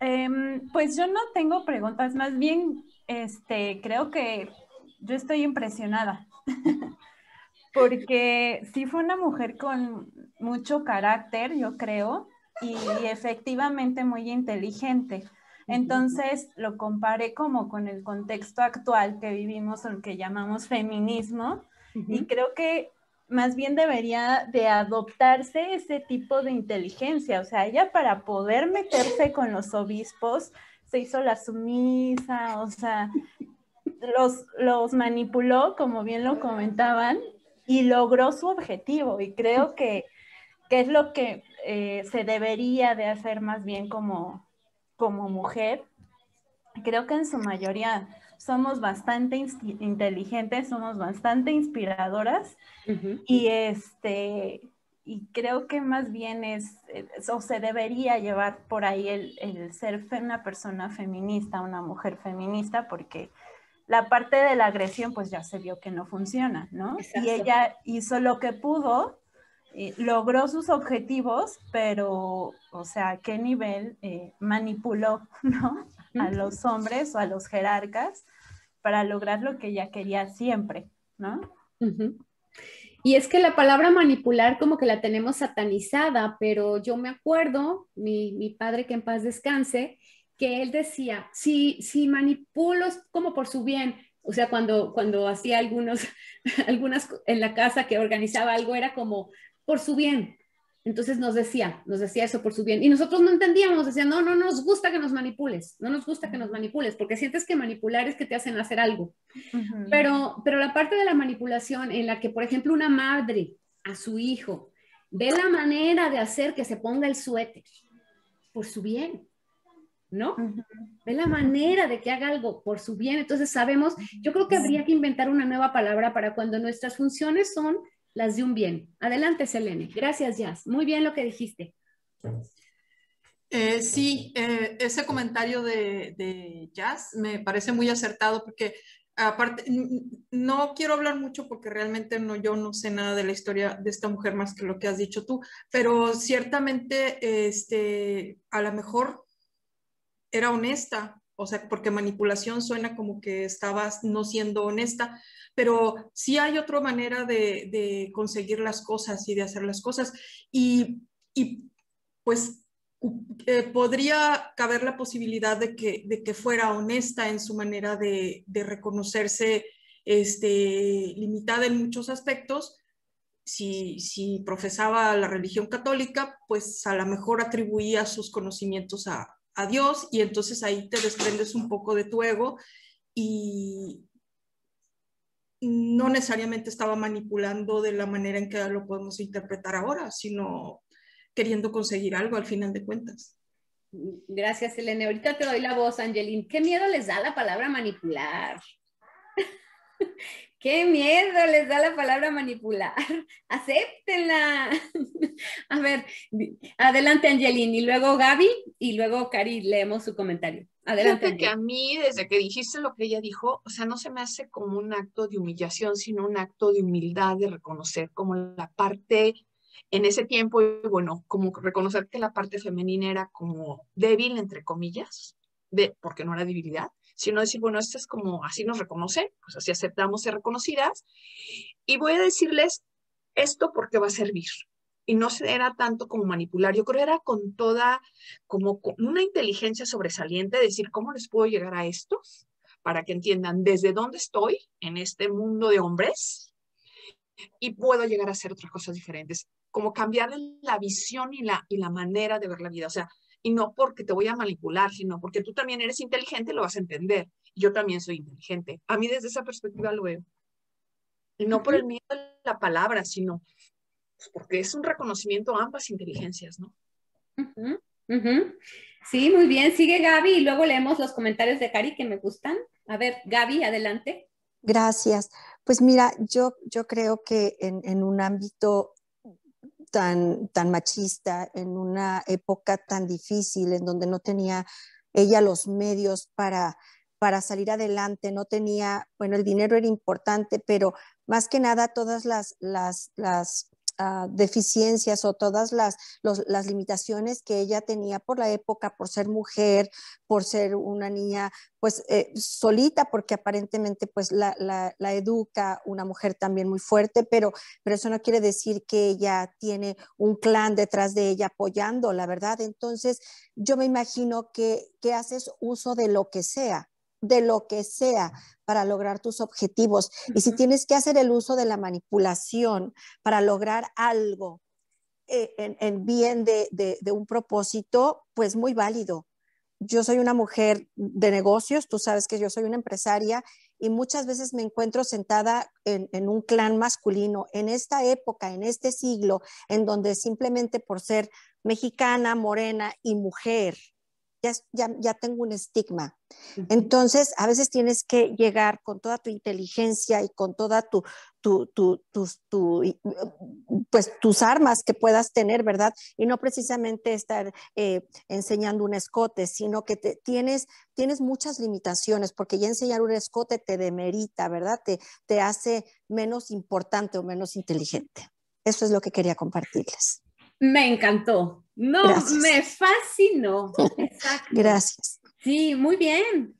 Em, pues yo no tengo preguntas, más bien, este, creo que yo estoy impresionada, porque sí fue una mujer con mucho carácter, yo creo, y efectivamente muy inteligente. Entonces lo comparé como con el contexto actual que vivimos, el que llamamos feminismo, y creo que más bien debería de adoptarse ese tipo de inteligencia. O sea, ella para poder meterse con los obispos se hizo la sumisa, o sea, los, los manipuló, como bien lo comentaban, y logró su objetivo. Y creo que, es lo que eh, se debería de hacer más bien como, como mujer. Creo que en su mayoría somos bastante inteligentes, somos bastante inspiradoras y este y creo que más bien es, o se debería llevar por ahí el, el, ser una persona feminista, una mujer feminista, porque la parte de la agresión pues ya se vio que no funciona, ¿no? Y ella hizo lo que pudo, eh, logró sus objetivos, pero, o sea, ¿a qué nivel eh, manipuló, ¿no? A los hombres o a los jerarcas para lograr lo que ella quería siempre, ¿no? Y es que la palabra manipular como que la tenemos satanizada, pero yo me acuerdo, mi, padre que en paz descanse, que él decía, si, si manipulo es como por su bien, o sea, cuando, cuando hacía algunos, algunas en la casa que organizaba algo, era como por su bien, entonces nos decía, nos decía eso por su bien. Y nosotros no entendíamos, decía, no, no, no nos gusta que nos manipules, no nos gusta que nos manipules, porque sientes que manipular es que te hacen hacer algo. pero, pero la parte de la manipulación en la que, por ejemplo, una madre a su hijo ve la manera de hacer que se ponga el suéter por su bien, ¿no? Ve la manera de que haga algo por su bien. Entonces sabemos, yo creo que habría que inventar una nueva palabra para cuando nuestras funciones son las de un bien. Adelante, Selene. Gracias, Jazz. Muy bien lo que dijiste. Eh, sí, eh, ese comentario de, Jazz me parece muy acertado porque aparte, no quiero hablar mucho porque realmente no, yo no sé nada de la historia de esta mujer más que lo que has dicho tú, pero ciertamente este, a lo mejor era honesta, o sea, porque manipulación suena como que estabas no siendo honesta, pero sí hay otra manera de, conseguir las cosas y de hacer las cosas. Y, pues eh, podría caber la posibilidad de que, de que fuera honesta en su manera de, reconocerse este, limitada en muchos aspectos. Si, si, profesaba la religión católica, pues a lo mejor atribuía sus conocimientos a, a Dios y entonces ahí te desprendes un poco de tu ego y, no necesariamente estaba manipulando de la manera en que lo podemos interpretar ahora, sino queriendo conseguir algo al final de cuentas. Gracias, Elena. Ahorita te doy la voz, Angelín. ¿Qué miedo les da la palabra manipular? Qué miedo les da la palabra manipular. Acéptenla. A ver, adelante Angelín y luego Gaby y luego Cari leemos su comentario. Adelante. Fíjate que a mí, desde que dijiste lo que ella dijo, o sea, no se me hace como un acto de humillación, sino un acto de humildad, de reconocer como la parte en ese tiempo, bueno, como reconocer que la parte femenina era como débil, entre comillas, de, porque no era debilidad, sino decir, bueno, esto es como, así nos reconocen, pues así aceptamos ser reconocidas. Y voy a decirles esto porque va a servir. Y no era tanto como manipular, yo creo era con toda, como con una inteligencia sobresaliente, decir, ¿cómo les puedo llegar a estos? Para que entiendan desde dónde estoy en este mundo de hombres y puedo llegar a hacer otras cosas diferentes, como cambiar la visión y la, y la manera de ver la vida. O sea, y no porque te voy a manipular, sino porque tú también eres inteligente, lo vas a entender. Yo también soy inteligente. A mí desde esa perspectiva lo veo. Y no por el miedo a la palabra, sino pues, porque es un reconocimiento a ambas inteligencias, ¿no? Sí, muy bien. Sigue Gaby y luego leemos los comentarios de Cari que me gustan. A ver, Gaby, adelante. Gracias. Pues mira, yo, yo creo que en, en un ámbito tan, tan machista, en una época tan difícil, en donde no tenía ella los medios para, para salir adelante, no tenía, bueno, el dinero era importante, pero más que nada todas las, las, las Ah, deficiencias o todas las, las limitaciones que ella tenía por la época, por ser mujer, por ser una niña pues eh, solita, porque aparentemente pues la, la, educa una mujer también muy fuerte, pero, pero eso no quiere decir que ella tiene un clan detrás de ella apoyando, la verdad. Entonces yo me imagino que, que haces uso de lo que sea, de lo que sea para lograr tus objetivos. Y si tienes que hacer el uso de la manipulación para lograr algo eh, en, bien de, un propósito, pues muy válido. Yo soy una mujer de negocios, tú sabes que yo soy una empresaria y muchas veces me encuentro sentada en, en, un clan masculino en esta época, en este siglo, en donde simplemente por ser mexicana, morena y mujer, ya, tengo un estigma. Entonces, a veces tienes que llegar con toda tu inteligencia y con toda tu, tu, pues, tus armas que puedas tener, ¿verdad? Y no precisamente estar eh, enseñando un escote, sino que te, tienes, tienes muchas limitaciones, porque ya enseñar un escote te demerita, ¿verdad? Te, te hace menos importante o menos inteligente. Eso es lo que quería compartirles. Me encantó. No, me fascinó. Exacto. Gracias. Sí, muy bien.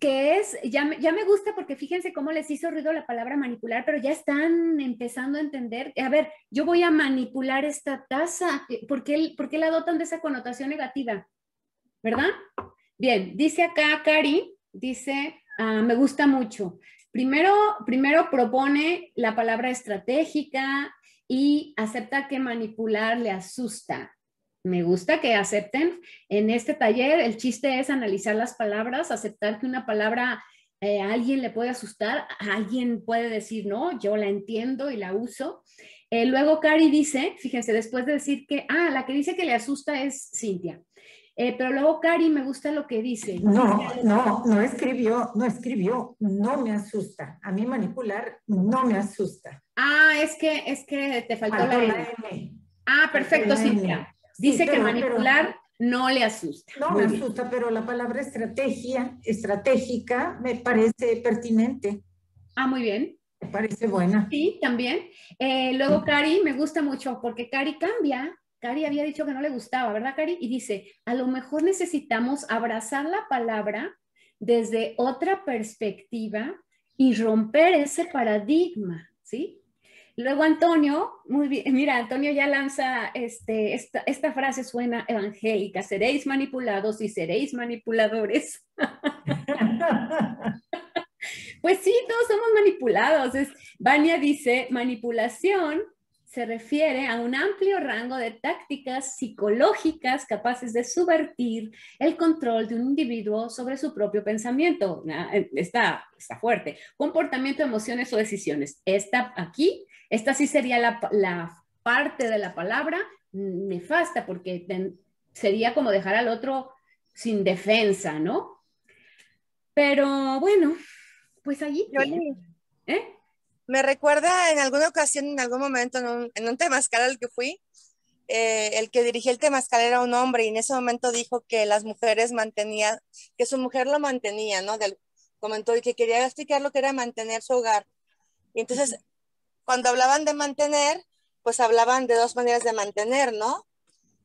Que es, ya me, ya me gusta porque fíjense cómo les hizo ruido la palabra manipular, pero ya están empezando a entender. A ver, yo voy a manipular esta taza. ¿Por qué, por qué la dotan de esa connotación negativa? ¿Verdad? Bien, dice acá Cari, dice, ah, me gusta mucho. Primero, primero propone la palabra estratégica, y acepta que manipular le asusta. Me gusta que acepten. En este taller el chiste es analizar las palabras, aceptar que una palabra eh, a alguien le puede asustar, a alguien puede decir, no, yo la entiendo y la uso. Eh, luego Cari dice, fíjense, después de decir que, ah, la que dice que le asusta es Cintia. Eh, pero luego Cari me gusta lo que dice. No, no, no escribió, no escribió, no me asusta. A mí manipular no me asusta. Ah, es que, es que te faltó la, N. Ah, perfecto, Cintia. Dice que manipular no le asusta. No me asusta, pero la palabra estrategia, estratégica, me parece pertinente. Ah, muy bien. Me parece buena. Sí, también. Eh, luego, Cari, me gusta mucho porque Cari cambia Cari había dicho que no le gustaba, ¿verdad, Cari? Y dice, a lo mejor necesitamos abrazar la palabra desde otra perspectiva y romper ese paradigma, ¿sí? Luego Antonio, muy bien, mira, Antonio ya lanza este, esta, esta frase suena evangélica, seréis manipulados y seréis manipuladores. pues sí, todos somos manipulados. Es, Vania dice, manipulación se refiere a un amplio rango de tácticas psicológicas capaces de subvertir el control de un individuo sobre su propio pensamiento. Eh, está, está fuerte. Comportamiento, emociones o decisiones. Esta aquí, esta sí sería la, parte de la palabra nefasta, porque sería como dejar al otro sin defensa, ¿no? Pero bueno, pues allí. ¿Eh? Me recuerda en alguna ocasión, en algún momento, en un, en un temazcal al que fui, eh, el que dirigía el temazcal era un hombre y en ese momento dijo que las mujeres mantenían, que su mujer lo mantenía, ¿no? Del, comentó y que quería explicar lo que era mantener su hogar. Y entonces, cuando hablaban de mantener, pues hablaban de dos maneras de mantener, ¿no?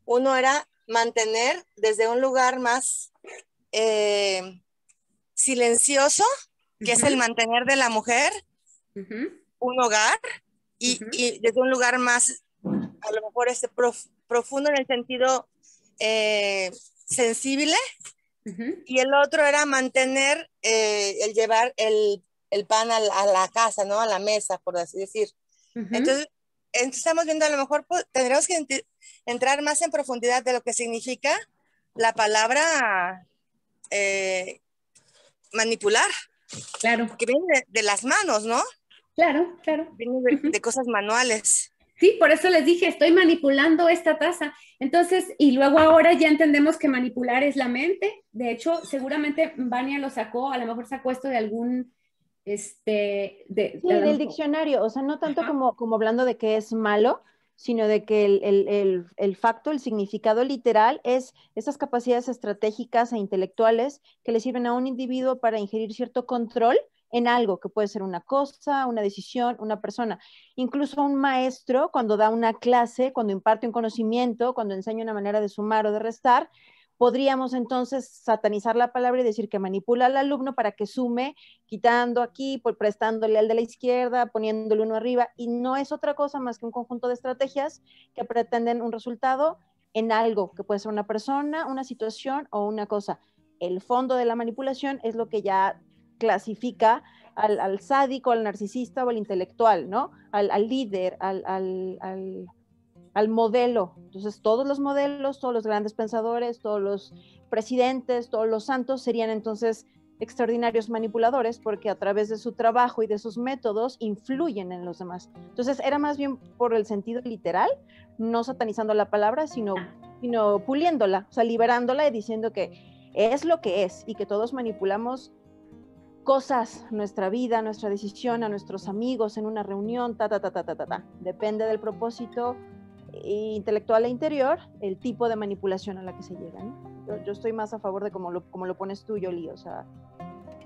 Uno era mantener desde un lugar más eh, silencioso, que es el mantener de la mujer, un hogar, y, desde un lugar más, a lo mejor este profundo en el sentido eh, sensible, y el otro era mantener, eh, el llevar el, pan a la, casa, ¿no? A la mesa, por así decir. Entonces, estamos viendo, a lo mejor pues, tendremos que entrar más en profundidad de lo que significa la palabra eh, manipular. Claro. Que viene de, las manos, ¿no? Claro, claro. Viene de, cosas manuales. Sí, por eso les dije, estoy manipulando esta taza. Entonces, y luego ahora ya entendemos que manipular es la mente. De hecho, seguramente Vania lo sacó, a lo mejor sacó esto de algún este, de, sí, del diccionario, o sea, no tanto como, como hablando de que es malo, sino de que el, el, el, facto, el significado literal es esas capacidades estratégicas e intelectuales que le sirven a un individuo para ingerir cierto control en algo, que puede ser una cosa, una decisión, una persona. Incluso un maestro, cuando da una clase, cuando imparte un conocimiento, cuando enseña una manera de sumar o de restar, podríamos entonces satanizar la palabra y decir que manipula al alumno para que sume, quitando aquí, por prestándole al de la izquierda, poniéndole uno arriba, y no es otra cosa más que un conjunto de estrategias que pretenden un resultado en algo, que puede ser una persona, una situación o una cosa. El fondo de la manipulación es lo que ya clasifica al, sádico, al narcisista o al intelectual, ¿no? Al, líder, al al modelo. Entonces, todos los modelos, todos los grandes pensadores, todos los presidentes, todos los santos serían entonces extraordinarios manipuladores porque a través de su trabajo y de sus métodos influyen en los demás. Entonces, era más bien por el sentido literal, no satanizando la palabra, sino, sino puliéndola, o sea, liberándola y diciendo que es lo que es y que todos manipulamos cosas, nuestra vida, nuestra decisión, a nuestros amigos en una reunión, ta, ta, ta, ta, ta, ta, ta. Depende del propósito, intelectual e interior, el tipo de manipulación a la que se llega. Yo, estoy más a favor de como lo, como lo pones tú, Yoli, o sea,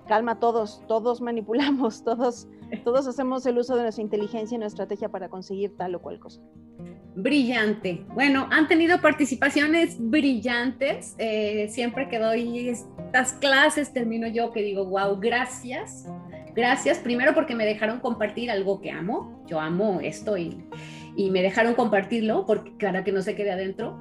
calma todos, todos manipulamos, todos, todos hacemos el uso de nuestra inteligencia y nuestra estrategia para conseguir tal o cual cosa. Brillante. Bueno, han tenido participaciones brillantes. Eh, siempre que doy estas clases termino yo que digo, wow, gracias. Gracias primero porque me dejaron compartir algo que amo. Yo amo esto y, y me dejaron compartirlo porque, para que no se quede adentro.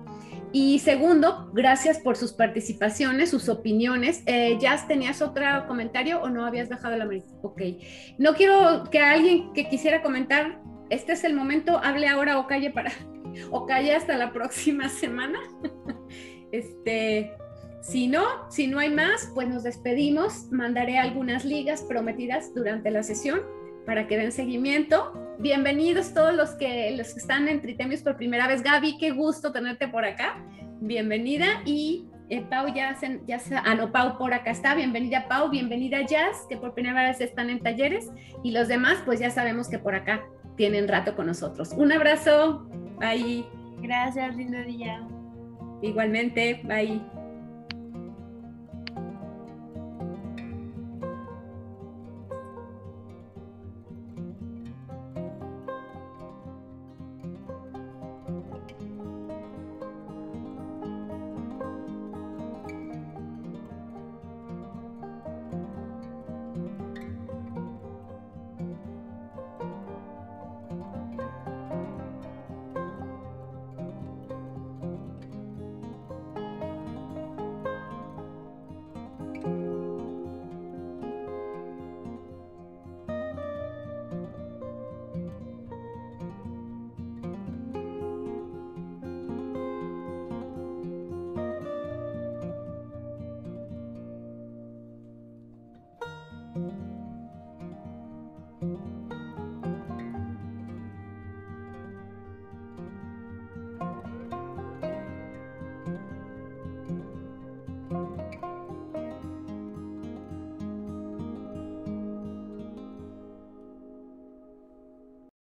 Y segundo, gracias por sus participaciones, sus opiniones. Eh, ¿Jazz, tenías otro comentario o no habías dejado la mano? Ok. No quiero que alguien que quisiera comentar, este es el momento, hable ahora o calle para, o calle hasta la próxima semana. este, si no, si no hay más, pues nos despedimos. Mandaré algunas ligas prometidas durante la sesión para que den seguimiento. Bienvenidos todos los que, los que están en Tritemios por primera vez. Gaby, qué gusto tenerte por acá. Bienvenida. Y eh, Pau ya, se, ya ah, no, Pau por acá está. Bienvenida Pau, bienvenida Jazz, que por primera vez están en talleres. Y los demás, pues ya sabemos que por acá tienen rato con nosotros. Un abrazo. Bye. Gracias, lindo día. Igualmente, bye.